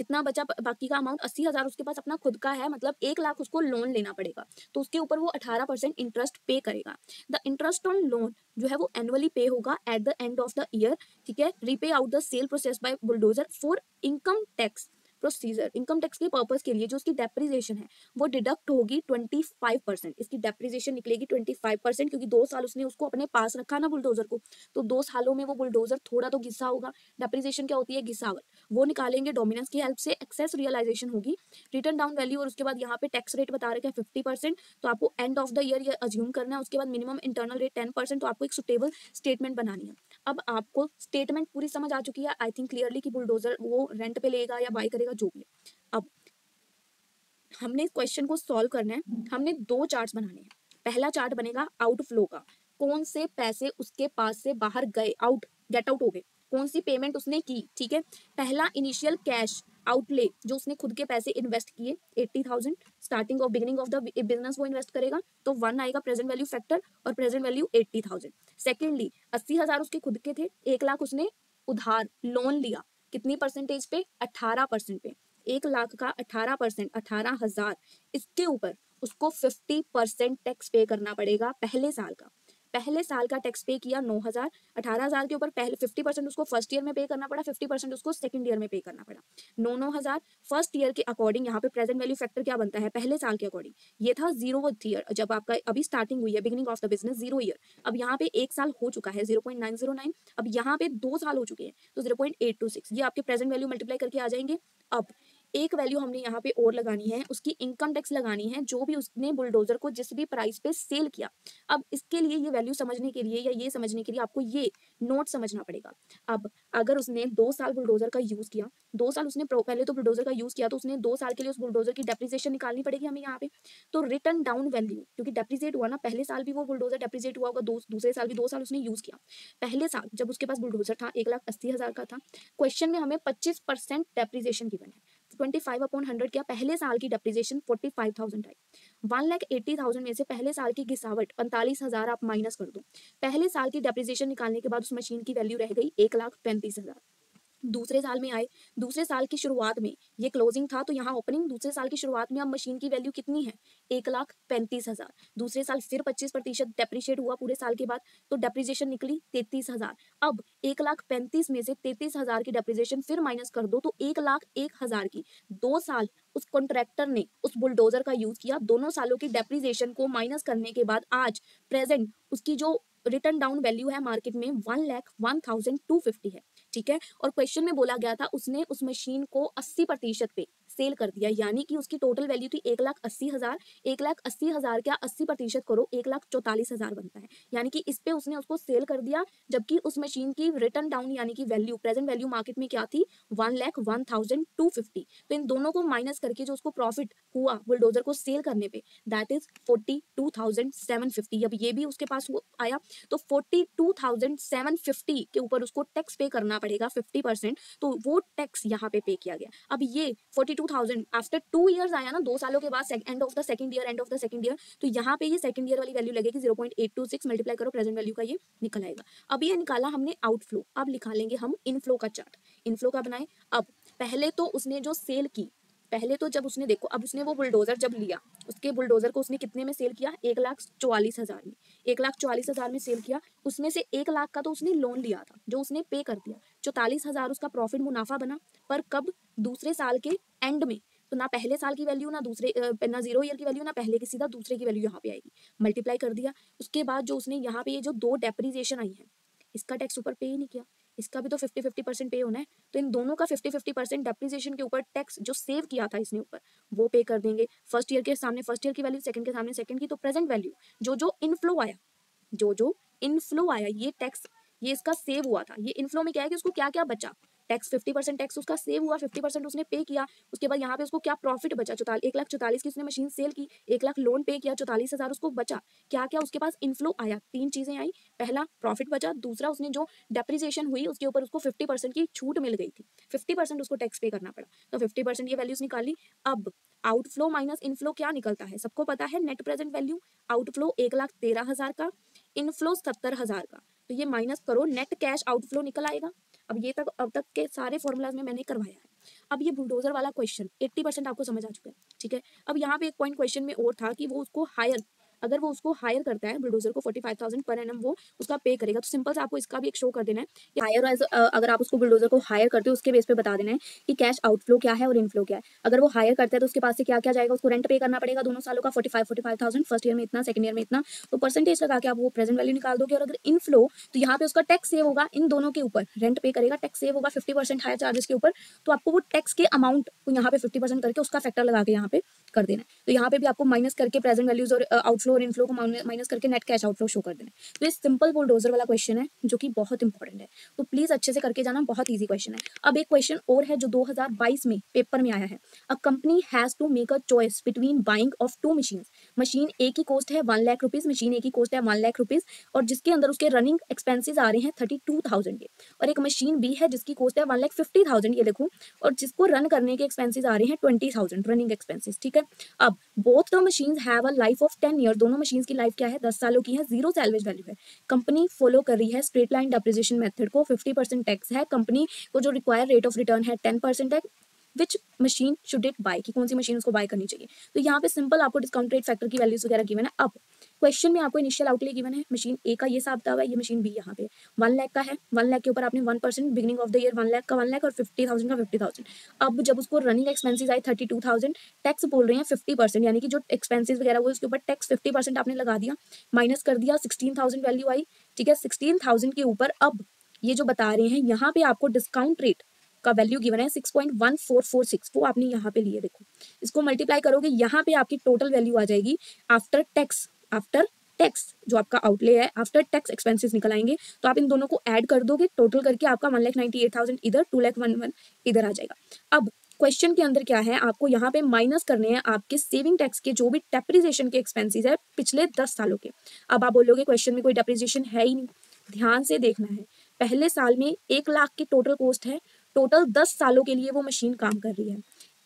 कितना बचा बाकी का अमाउंट अस्सी हज़ार उसके पास अपना खुद का है मतलब एक लाख उसको लोन लेना पड़ेगा। तो उसके ऊपर वो अठारह परसेंट इंटरेस्ट पे करेगा। द इंटरेस्ट ऑन लोन जो है वो एनुअली पे होगा at the end of the year ठीक है? Repay out the sale process by bulldozer for income tax procedure income tax के पर्पज के लिए जो उसकी डेप्रिजेशन है, वो डिडक्ट होगी ट्वेंटी फाइव परसेंट इसकी डेप्रिजेशन निकलेगी ट्वेंटी फाइव परसेंट क्योंकि दो साल उसने उसको अपने पास रखा ना बुलडोजर को तो दो सालों में वो बुलडोजर थोड़ा तो घिसा होगा। डेप्रिजेशन क्या होती है? घिसावट। वो निकालेंगे डोमिनेंस की हेल्प से एक्सेस रियलाइजेशन होगी रिटर्न डाउन वैल्यू और उसके बाद यहाँ पे टैक्स रेट बता रहे हैं फिफ्टी परसेंट तो आपको एंड ऑफ़ द ईयर ये अज्यूम करना है, उसके बाद minimum internal rate ten percent तो आपको एक सुटेबल स्टेटमेंट बनानी है। अब आपको स्टेटमेंट पूरी समझ आ चुकी है आई थिंक क्लियरली कि बुलडोजर वो रेंट पे लेगा या बाई करेगा जो भी है अब, हमने इस क्वेश्चन को सॉल्व करना है। हमने दो चार्ट्स बनाने हैं। पहला चार्ट बनेगा आउटफ्लो का। कौन से पैसे उसके पास से बाहर गए? आउट गेट आउट हो गए। कौन सी पेमेंट उसने की? ठीक है? पहला इनिशियल कैश आउटले जो उसने खुद के पैसे इन्वेस्ट किए eighty thousand starting of beginning of the business वो इन्वेस्ट करेगा तो वन आएगा प्रेजेंट वैल्यू फैक्टर और present value eighty thousand secondly अस्सी हज़ार उसके खुद के थे, एक लाख उसने उधार लोन लिया। कितनी परसेंटेज पे? अठारह परसेंट पे। एक लाख का अठारह परसेंट अठारह हज़ार। इसके ऊपर उसको फिफ्टी परसेंट टैक्स पे करना पड़ेगा पहले साल का। पहले साल का टैक्स पे किया नौ हज़ार, अठारह हज़ार के ऊपर पहले फिफ्टी परसेंट उसको फ़र्स्ट ईयर में पे करना पड़ा फिफ्टी परसेंट उसको सेकंड ईयर में पे करना पड़ा। नौ नौ हज़ार फ़र्स्ट ईयर के अकॉर्डिंग यहाँ पे प्रेजेंट वैल्यू फैक्टर क्या बनता है? पहले साल के अकॉर्डिंग ये था ज़ीरो ईयर जब आपका अभी स्टार्टिंग हुई है beginning of the business zero year अब यहाँ पे एक साल हो चुका है zero point nine zero nine अब यहाँ पे दो साल हो चुके हैं तो zero point eight two six ये आपके प्रेजेंट वैल्यू मल्टीप्लाई करके आ जाएँगे। अब एक वैल्यू हमने यहाँ पे और लगानी है, उसकी इनकम टैक्स लगानी है, जो भी उसने बुलडोजर को जिस भी प्राइस पे सेल किया। अब इसके लिए ये वैल्यू समझने के लिए या ये समझने के लिए आपको ये नोट समझना पड़ेगा। अब अगर उसने दो साल बुलडोजर का यूज़ किया, दो साल उसने पहले तो बुलडोजर का यूज़ किया तो उसने दो साल के लिए उस बुलडोजर की डेप्रिसिएशन निकालनी पड़ेगी हमें यहाँ पे। तो रिटर्न डाउन वैल्यू क्योंकि डेप्रिसिएट हुआ ना, पहले साल भी वो बुलडोजर डेप्रिसिएट हुआ होगा दूसरे साल भी दो साल उसने यूज़ किया। पहले साल जब उसके पास बुलडोजर था, एक लाख अस्सी हज़ार का था क्वेश्चन में हमें पच्चीस परसेंट डेप्रिसिएशन गिवन है। क्या, पहले साल की डेप्रीजेशन फोर्टी फाइव थाउज़ेंड आई। वन लाख एट्टी थाउज़ेंड में से पहले साल की गिसावट पैंतालीस हज़ार आप माइनस कर दो। पहले साल की डेप्रिसिएशन निकालने के बाद उस मशीन की वैल्यू रह गई एक लाख पैंतीस हज़ार। दूसरे साल में आए, दूसरे साल की शुरुआत में, ये क्लोजिंग था तो यहाँ ओपनिंग दूसरे साल की शुरुआत में अब मशीन की वैल्यू कितनी है? एक लाख पैंतीस हज़ार। दूसरे साल फिर पच्चीस प्रतिशत डेप्रिशिएट हुआ पूरे साल के बाद तो डेप्रिसिएशन निकली तैतीस हज़ार। अब एक लाख पैंतीस में से तैतीस हज़ार की डेप्रिसिएशन फिर माइनस कर दो तो एक लाख एक हज़ार की। दो साल उस कॉन्ट्रैक्टर ने, उस बुलडोजर का यूज़ किया, दोनों सालों की डेप्रिसिएशन को माइनस करने के बाद आज प्रेजेंट उसकी जो रिटर्न डाउन वैल्यू है मार्केट में one lakh one thousand two fifty है। ठीक है? और क्वेश्चन में बोला गया था, उसने उस मशीन को अस्सी प्रतिशत पे सेल कर दिया। यानी कि उसकी टोटल वैल्यू थी एक लाख अस्सी हज़ार। एक लाख अस्सी हज़ार क्या अस्सी प्रतिशत करो, एक लाख चौतालीस हज़ार बनता है। यानी कि इस पे उसने उसको सेल कर दिया, जबकि उस मशीन की रिटर्न डाउन यानी कि वैल्यू प्रेजेंट वैल्यू मार्केट में क्या थी? One lakh one thousand two fifty तो इन दोनों को माइनस करके जो उसको प्रॉफिट हुआ बुलडोजर को सेल करने पे that is forty two thousand seven fifty अब ये भी उसके पास आया। तो forty two thousand seven fifty के ऊपर उसको टैक्स पे करना पड़ेगा फिफ्टी परसेंट तो वो टैक्स यहाँ पे पे किया गया। अब ये forty two thousand after two years आया ना, दो सालों के बाद end of the second year end of the second year तो यहाँ पे ये सेकंड ईयर वाली वैल्यू लगेगी zero point eight two six multiply करो प्रेजेंट वैल्यू का ये निकल आएगा। अब ये निकाला हमने आउटफ्लो अब निकालेंगे हम इनफ्लो का चार्ट इनफ्लो का बनाए। अब पहले तो उसने जो सेल की पहले तो जब उसने देखो, अब उसने वो बुलडोजर जब लिया, उसके बुलडोजर को उसने कितने में सेल किया? एक लाख चौवालीस हज़ार में। एक लाख चौवालीस हज़ार में सेल किया। उसमें से एक लाख का तो उसने लोन लिया था, जो उसने पे कर दिया। चौतालीस हज़ार उसका प्रॉफिट मुनाफा बना, पर कब? दूसरे साल के एंड में। तो ना पहले साल की वैल्यू ना दूसरे ना ज़ीरो ईयर की वैल्यू ना पहले की, सीधा दूसरे की वैल्यू यहाँ पे आएगी। मल्टीप्लाई कर दिया। उसके बाद जो उसने यहाँ पे ये जो दो डेप्रीजिएशन आई है, इसका टैक्स ऊपर पे ही नहीं किया। इसका भी तो फिफ्टी फिफ्टी परसेंट पे होना है। तो इन दोनों का फिफ्टी फिफ्टी परसेंट डेप्रिसिएशन के ऊपर टैक्स जो सेव किया था इसने ऊपर, वो पे कर देंगे। फ़र्स्ट ईयर के सामने फ़र्स्ट ईयर की वैल्यू सेकंड के सामने सेकंड की तो प्रेजेंट वैल्यू जो जो इनफ्लो आया, जो जो इनफ्लो आया, ये टैक्स ये इसका सेव हुआ था। ये इनफ्लो में क्या है कि उसको क्या क्या बचा? टैक्स फिफ्टी परसेंट टैक्स उसका सेव हुआ फिफ्टी परसेंट उसने पे किया। उसके बाद यहाँ पे उसको क्या प्रॉफिट बचा? चौतालीस एक लाख चौतालीस की उसने मशीन सेल की, एक लाख लोन पे किया, चौतालीस हज़ार उसको बचा। क्या क्या उसके पास इनफ्लो आया? तीन चीज़ें आई। पहला प्रॉफिट बचा। दूसरा, उसने जो डेप्रिसिएशन हुई, उसके ऊपर उसको फिफ्टी परसेंट की छूट मिल गई थी। फिफ्टी परसेंट उसको टैक्स पे करना पड़ा। तो फिफ्टी परसेंट ये वैल्यूज़ निकाली। अब आउटफ्लो माइनस इनफ्लो क्या निकलता है? सबको पता है नेट प्रेजेंट वैल्यू आउटफ्लो एक लाख तेरह हज़ार का इनफ्लो सत्तर हज़ार का। तो ये माइनस करो नेट कैश आउटफ्लो निकल आएगा। अब ये तक अब तक के सारे फॉर्मूलाज में मैंने करवाया है। अब ये बुलडोजर वाला क्वेश्चन 80 परसेंट आपको समझ आ चुका है, ठीक है? अब यहाँ पे एक पॉइंट क्वेश्चन में और था कि वो उसको हायर अगर वो उसको हायर करता है बुलडोजर को forty five thousand per annum वो उसका पे करेगा तो सिंपल से आपको इसका भी एक शो कर देना है कि हायर एज अगर आप उसको बुलडोजर को हायर करते हो, उसके बेस पे बता देना है कि कैश आउटफ्लो क्या है और इनफ्लो क्या है। अगर वो हायर करता है तो उसके पास से क्या क्या जाएगा, उसको रेंट पे करना पड़ेगा, दोनों सालों का forty five forty five thousand first year में इतना सेकंड ईयर में इतना तो परसेंटेज लगा के आप वो प्रेजेंट वैल्यू निकाल दोगे और अगर इनफ्लो तो यहाँ पे उसका टैक्स सेव होगा इन दोनों के ऊपर। रेंट पे करेगा टैक्स सेव होगा फिफ्टी परसेंट हायर चार्जेस के ऊपर तो आपको वो टैक्स के अमाउंट को यहाँ पे फिफ्टी परसेंट करके उसका फैक्टर लगा के यहाँ पे कर देना है। तो यहाँ पे भी आपको माइनस करके प्रेजेंट वैल्यूज़ और आउटफ्लो और इनफ्लो को माइनस करके नेट कैश आउटफ्लो शो कर देना। तो ये सिंपल बुलडोजर वाला क्वेश्चन है, जो कि बहुत इंपॉर्टेंट है। तो प्लीज़ अच्छे से करके जाना, बहुत ईजी क्वेश्चन है। अब एक क्वेश्चन और है, जो 2022 में पेपर में आया है। A company has to make a choice between buying of two machine machine एक की कॉस्ट है वन लाख रुपीज़ मशीन एक की कॉस्ट है वन लाख रुपीज़ और जिसके अंदर उसके रनिंग एक्सपेंसिस आ रहे हैं थर्टी टू थाउज़ेंड के। और एक मशीन बी है जिसकी कॉस्ट है वन लाख फिफ्टी थाउज़ेंड ये देखो, और जिसको रन करने के एक्सपेंसिस आ रहे हैं ट्वेंटी थाउज़ेंड रनिंग एक्सपेंसिस ठीक है? अब both the machine have a life of ten year दोनों मशीन की लाइफ क्या है? दस सालों की है ज़ीरो सैलवेज वैल्यू है। कंपनी फॉलो कर रही है स्ट्रेट लाइन डेप्रिसिएशन मेथड को फिफ्टी टैक्स है। कंपनी को जो रिक्वायर रेट ऑफ़ रिटर्न है टेन है which machine should it buy की कौन सी मशीन उसको बाय करनी चाहिए? तो यहाँ पे सिंपल आपको डिस्काउंट रेट फैक्टर की वैल्यूज़ वगैरह गिवन है। अब क्वेश्चन में आपको इनिशियल आउटले गिवन है मशीन ए का ये हिसाब हुआ है, ये मशीन बी यहाँ पे। वन लाख का है वन लाख के ऊपर आपने one percent beginning of the year one lakh का वन लाख और फिफ्टी थाउज़ेंड का फिफ्टी थाउज़ेंड अब जब उसको रनिंग एक्सपेंसिस आए थर्टी टू थाउज़ेंड टैक्स बोल रहे हैं फिफ्टी परसेंट यानी कि जो एक्सपेंसिस वगैरह हुए, उसके ऊपर टैक्स फिफ्टी परसेंट आपने लगा दिया माइनस कर दिया सिक्सटीन थाउज़ेंड वैल्यू आई, ठीक है? सिक्सटीन थाउज़ेंड के ऊपर अब ये जो बता रहे हैं, यहाँ पे आपको डिस्काउंट रेट का वैल्यू गिवन है six point one four four six वो आपने यहाँ पे लिए, देखो। इसको मल्टीप्लाई करोगे, यहाँ पे आपकी टोटल वैल्यू आ जाएगी आफ्टर टैक्स आफ्टर टैक्स जो आपका आउटले है आफ्टर टैक्स एक्सपेंसेस निकल आएँगे तो आप इन दोनों को ऐड कर दोगे टोटल करके आपका one lakh ninety eight thousand इधर टू लाख वन वन इधर आ जाएगा। अब क्वेश्चन के अंदर क्या है, आपको यहाँ पे माइनस करने हैं आपके सेविंग टैक्स के जो भी डेप्रिसिएशन के एक्सपेंसेस है पिछले दस सालों के। अब आप बोलोगे क्वेश्चन में कोई डेप्रिसिएशन है ही नहीं। ध्यान से देखना है, पहले साल में एक लाख की टोटल कॉस्ट है टोटल दस सालों के लिए वो मशीन काम कर रही है।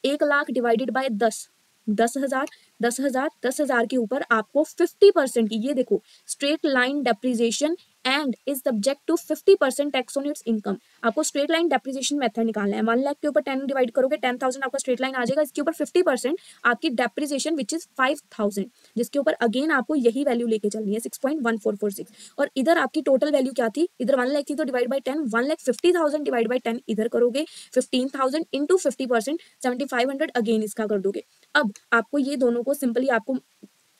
एक लाख डिवाइडेड बाय दस। दस हज़ार दस हज़ार दस हज़ार के ऊपर आपको फिफ्टी परसेंट की, ये देखो straight line depreciation and is subject to fifty percent tax on its income आपको स्ट्रेट लाइन डेप्रिजिएशन मेथड निकालना है। वन लाख के ऊपर टेन डिवाइड करोगे टेन थाउज़ेंड आपका स्ट्रेट लाइन आ जाएगा, इसके ऊपर फिफ्टी परसेंट आपकी depreciation which is five thousand जिसके ऊपर अगेन आपको यही वैल्यू लेके चलनी है six point one four four six और इधर आपकी टोटल वैल्यू क्या थी? इधर वन लाख थी तो divide by ten one lakh fifty thousand divide by ten इधर करोगे fifteen thousand into fifty percent seventy five hundred again इसका कर दोगे। अब आपको ये दोनों को सिंपली आपको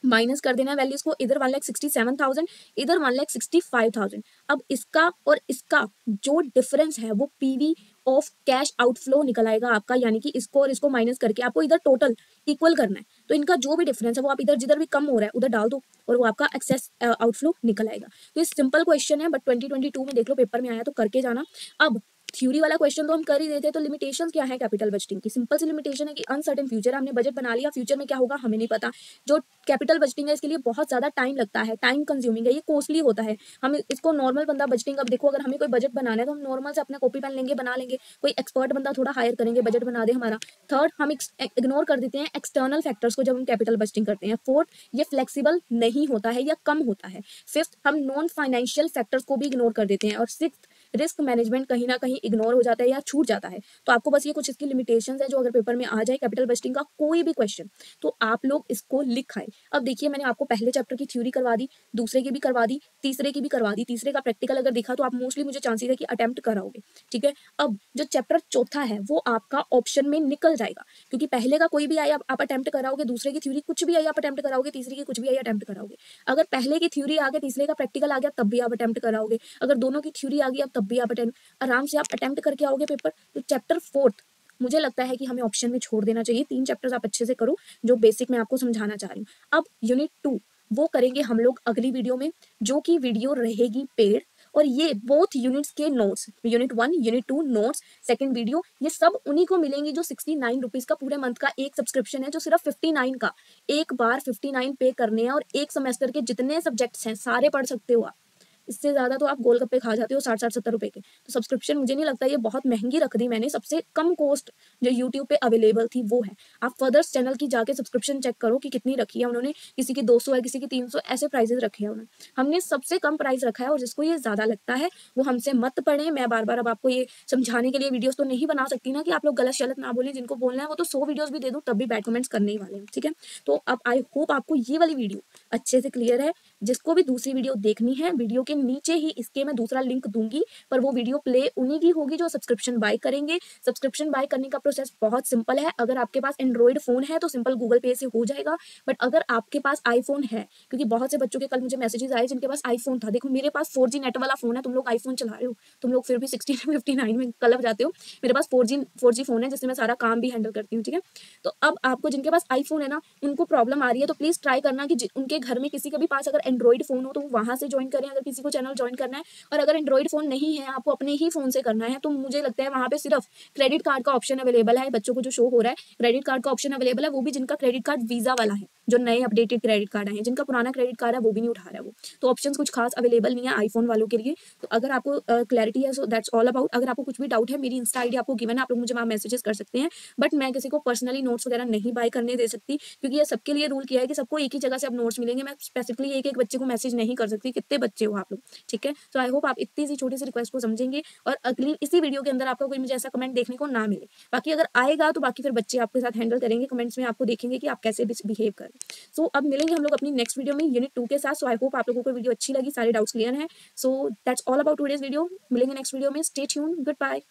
माइनस कर देना वैल्यूज़ को, इधर one lakh sixty seven thousand इधर one lakh sixty five thousand अब इसका और इसका जो डिफरेंस है, वो पीवी ऑफ़ कैश आउटफ्लो निकल आएगा आपका, यानी कि इसको और इसको माइनस करके आपको इधर टोटल इक्वल करना है। तो इनका जो भी डिफरेंस है, वो आप इधर जिधर भी कम हो रहा है, उधर डाल दो और वो आपका एक्सेस आउटफ्लो निकल आएगा। तो ये सिंपल क्वेश्चन है बट 2022 में देख लो पेपर में आया तो करके जाना। अब थ्योरी वाला क्वेश्चन तो हम कर ही देते हैं तो लिमिटेशन क्या है कैपिटल बजटिंग की? सिंपल सी लिमिटेशन है कि अनसर्टन फ्यूचर हमने बजट बना लिया फ्यूचर में क्या होगा, हमें नहीं पता। जो कैपिटल बजटिंग है, इसके लिए बहुत ज़्यादा टाइम लगता है टाइम कंज्यूमिंग है, ये कॉस्टली होता है। हम इसको नॉर्मल बंदा बजटिंग अब देखो, अगर हमें कोई बजट बनाना है तो हम नॉर्मल से अपना कॉपी पेन लेंगे, बना लेंगे। कोई एक्सपर्ट बंदा थोड़ा हायर करेंगे बजट बना दे हमारा। थर्ड हम इग्नोर कर देते हैं एक्सटर्नल फैक्टर्स को जब हम कैपिटल बजटिंग करते हैं। फोर्थ ये फ्लेक्सिबल नहीं होता है या कम होता है। फिफ्थ हम नॉन फाइनेंशियल फैक्टर्स को भी इग्नोर कर देते हैं। और सिक्स रिस्क मैनेजमेंट कहीं ना कहीं इग्नोर हो जाता है या छूट जाता है। तो आपको बस ये कुछ इसकी लिमिटेशन है जो अगर पेपर में आ जाए कैपिटल बस्टिंग का कोई भी क्वेश्चन तो आप लोग इसको लिखाए अब देखिए, मैंने आपको पहले चैप्टर की थ्योरी करवा दी, दूसरे की भी करवा दी, तीसरे की भी करवा दी, तीसरे का प्रैक्टिकल अगर देखा तो आप मोस्टली मुझे चांसेस है कि अटेम्प्ट कराओगे, ठीक है? अब जो चैप्टर चौथा है, वो आपका ऑप्शन में निकल जाएगा। क्योंकि पहले का कोई भी आई आप अटेम्प्ट कराओगे, दूसरे की थ्योरी कुछ भी आई, आप अटेम्प्ट कराओगे, तीसरे की कुछ भी आई अटेम्प्ट कराओगे। अगर पहले की थ्योरी आ गया, तीसरे का प्रैक्टिकल आ गया, तब भी आप अटेम्प्ट कराओगे। अगर दोनों की थ्योरी आ गई तब भी आप अटेम्प्ट आराम से आप अटेम्प्ट करके आओगे पेपर तो चैप्टर फोर्थ मुझे लगता है कि हमें ऑप्शन में छोड़ देना चाहिए। तीन चैप्टर्स आप अच्छे से करो, जो बेसिक मैं आपको समझाना चाह रही हूँ। अब यूनिट टू वो करेंगे हम लोग अगली वीडियो में, जो कि वीडियो रहेगी पेड और ये बोथ यूनिट्स के notes unit one unit two notes second video ये सब उन्हीं को मिलेंगी जो सिक्सटी नाइन रुपीज़ का पूरे मंथ का एक सब्सक्रिप्शन है, जो सिर्फ़ फिफ्टी नाइन का। एक बार फिफ्टी नाइन पे करने हैं और एक सेमेस्टर के जितने सब्जेक्ट्स हैं, सारे पढ़ सकते हो आप। इससे ज़्यादा तो आप गोलगप्पे खा जाते हो साठ साठ सत्तर रुपए के। तो सब्सक्रिप्शन मुझे नहीं लगता ये बहुत महँगी रख दी मैंने। सबसे कम कॉस्ट जो यूट्यूब पे अवेलेबल थी वो है। आप फर्दर्स चैनल की जाके सब्सक्रिप्शन चेक करो कि कितनी रखी है उन्होंने, किसी की दो है, किसी की तीन सौ, ऐसे प्राइजेस रखे हैं उन्होंने। हमने सबसे कम प्राइस रखा है और जिसको ये ज़्यादा लगता है वो हमसे मत पढ़े। मैं बार बार अब आपको ये समझाने के लिए वीडियोस तो नहीं बना सकती ना कि आप लोग गलत शलत ना बोलें। जिनको बोलना है वो तो सौ वीडियोस भी दे दूँ, तब भी बैड कमेंट्स करने ही वाले हैं, ठीक है? तो अब आई होप आपको ये वाली वीडियो अच्छे से क्लियर है। जिसको भी दूसरी वीडियो देखनी है, वीडियो के नीचे ही इसके मैं दूसरा लिंक दूँगी, पर वो वीडियो प्ले उन्हीं की होगी जो सब्सक्रिप्शन बाय करेंगे। सब्सक्रिप्शन बाय करने का प्रोसेस बहुत सिंपल है। अगर आपके पास एंड्रॉइड फ़ोन है तो सिंपल गूगल पे से हो जाएगा। बट अगर आपके पास आईफोन है, क्योंकि बहुत से बच्चों के कल मुझे मैसेजेस आए जिनके पास आईफोन था। देखो, मेरे पास फोर नेट वाला फ़ोन है, तुम लोग आईफोन चला रहे हो। तुम लोग फिर भी सिक्सटीन फिफ्टी नाइन में कलब जाते हो। मेरे पास फोर जी फ़ोन है, जिससे मैं सारा काम भी हैंडल करती हूँ, ठीक है? तो अब आपको जिनके पास आईफोन है ना, उनको प्रॉब्लम आ रही है तो प्लीज़ ट्राई करना कि उनके घर में किसी के भी पास अगर एंड्रॉइड फ़ोन हो तो वहाँ से ज्वाइन करें, अगर किसी को चैनल ज्वाइन करना है। और अगर एंड्रॉइड फ़ोन नहीं है, आपको अपने ही फ़ोन से करना है तो मुझे लगता है वहाँ पे सिर्फ़ क्रेडिट कार्ड का ऑप्शन अवेलेबल है, बच्चों को जो शो हो रहा है। क्रेडिट कार्ड का ऑप्शन अवेलेबल है, वो भी जिनका क्रेडिट कार्ड वीज़ा वाला है, जो नए अपडेटेड क्रेडिट कार्ड है, जिनका पुराना क्रेडिट कार्ड है, वो भी नहीं उठा रहा है वो। तो ऑप्शन कुछ खास अवेलेबल नहीं है आईफोन वालों के लिए। तो अगर आपको क्लैरिटी है सो दैट्स ऑल अबाउट अगर आपको कुछ भी डाउट है, मेरी इंस्टा आईडी आपको गिवन है, आप लोग मुझे वहाँ मैसेजेस कर सकते हैं। बट मैं किसी को पर्सनली नोट्स वगैरह नहीं बाय करने दे सकती, क्योंकि ये सबके लिए रूल किया है कि सबको एक ही जगह से अब नोट्स मिलेंगे। मैं स्पेसिफिकली एक एक बच्चे को मैसेज नहीं कर सकती, कितने बच्चे हो आप लोग, ठीक है? तो आई होप आप इतनी सी छोटी सी रिक्वेस्ट को समझेंगे और अगली, इसी वीडियो के अंदर आपको कोई मुझे ऐसा कमेंट देखने को ना मिले। बाकी अगर आएगा तो बाकी फिर बच्चे आपके साथ हैंडल करेंगे कमेंट्स में आपको देखेंगे कि आप कैसे बिहेव करें सो अब मिलेंगे हम लोग अपनी नेक्स्ट वीडियो में यूनिट टू के साथ। सो आई होप आप लोगों को वीडियो अच्छी लगी, सारे डाउट्स क्लियर है। So that's all about today's video मिलेंगे नेक्स्ट वीडियो में। Stay tune goodbye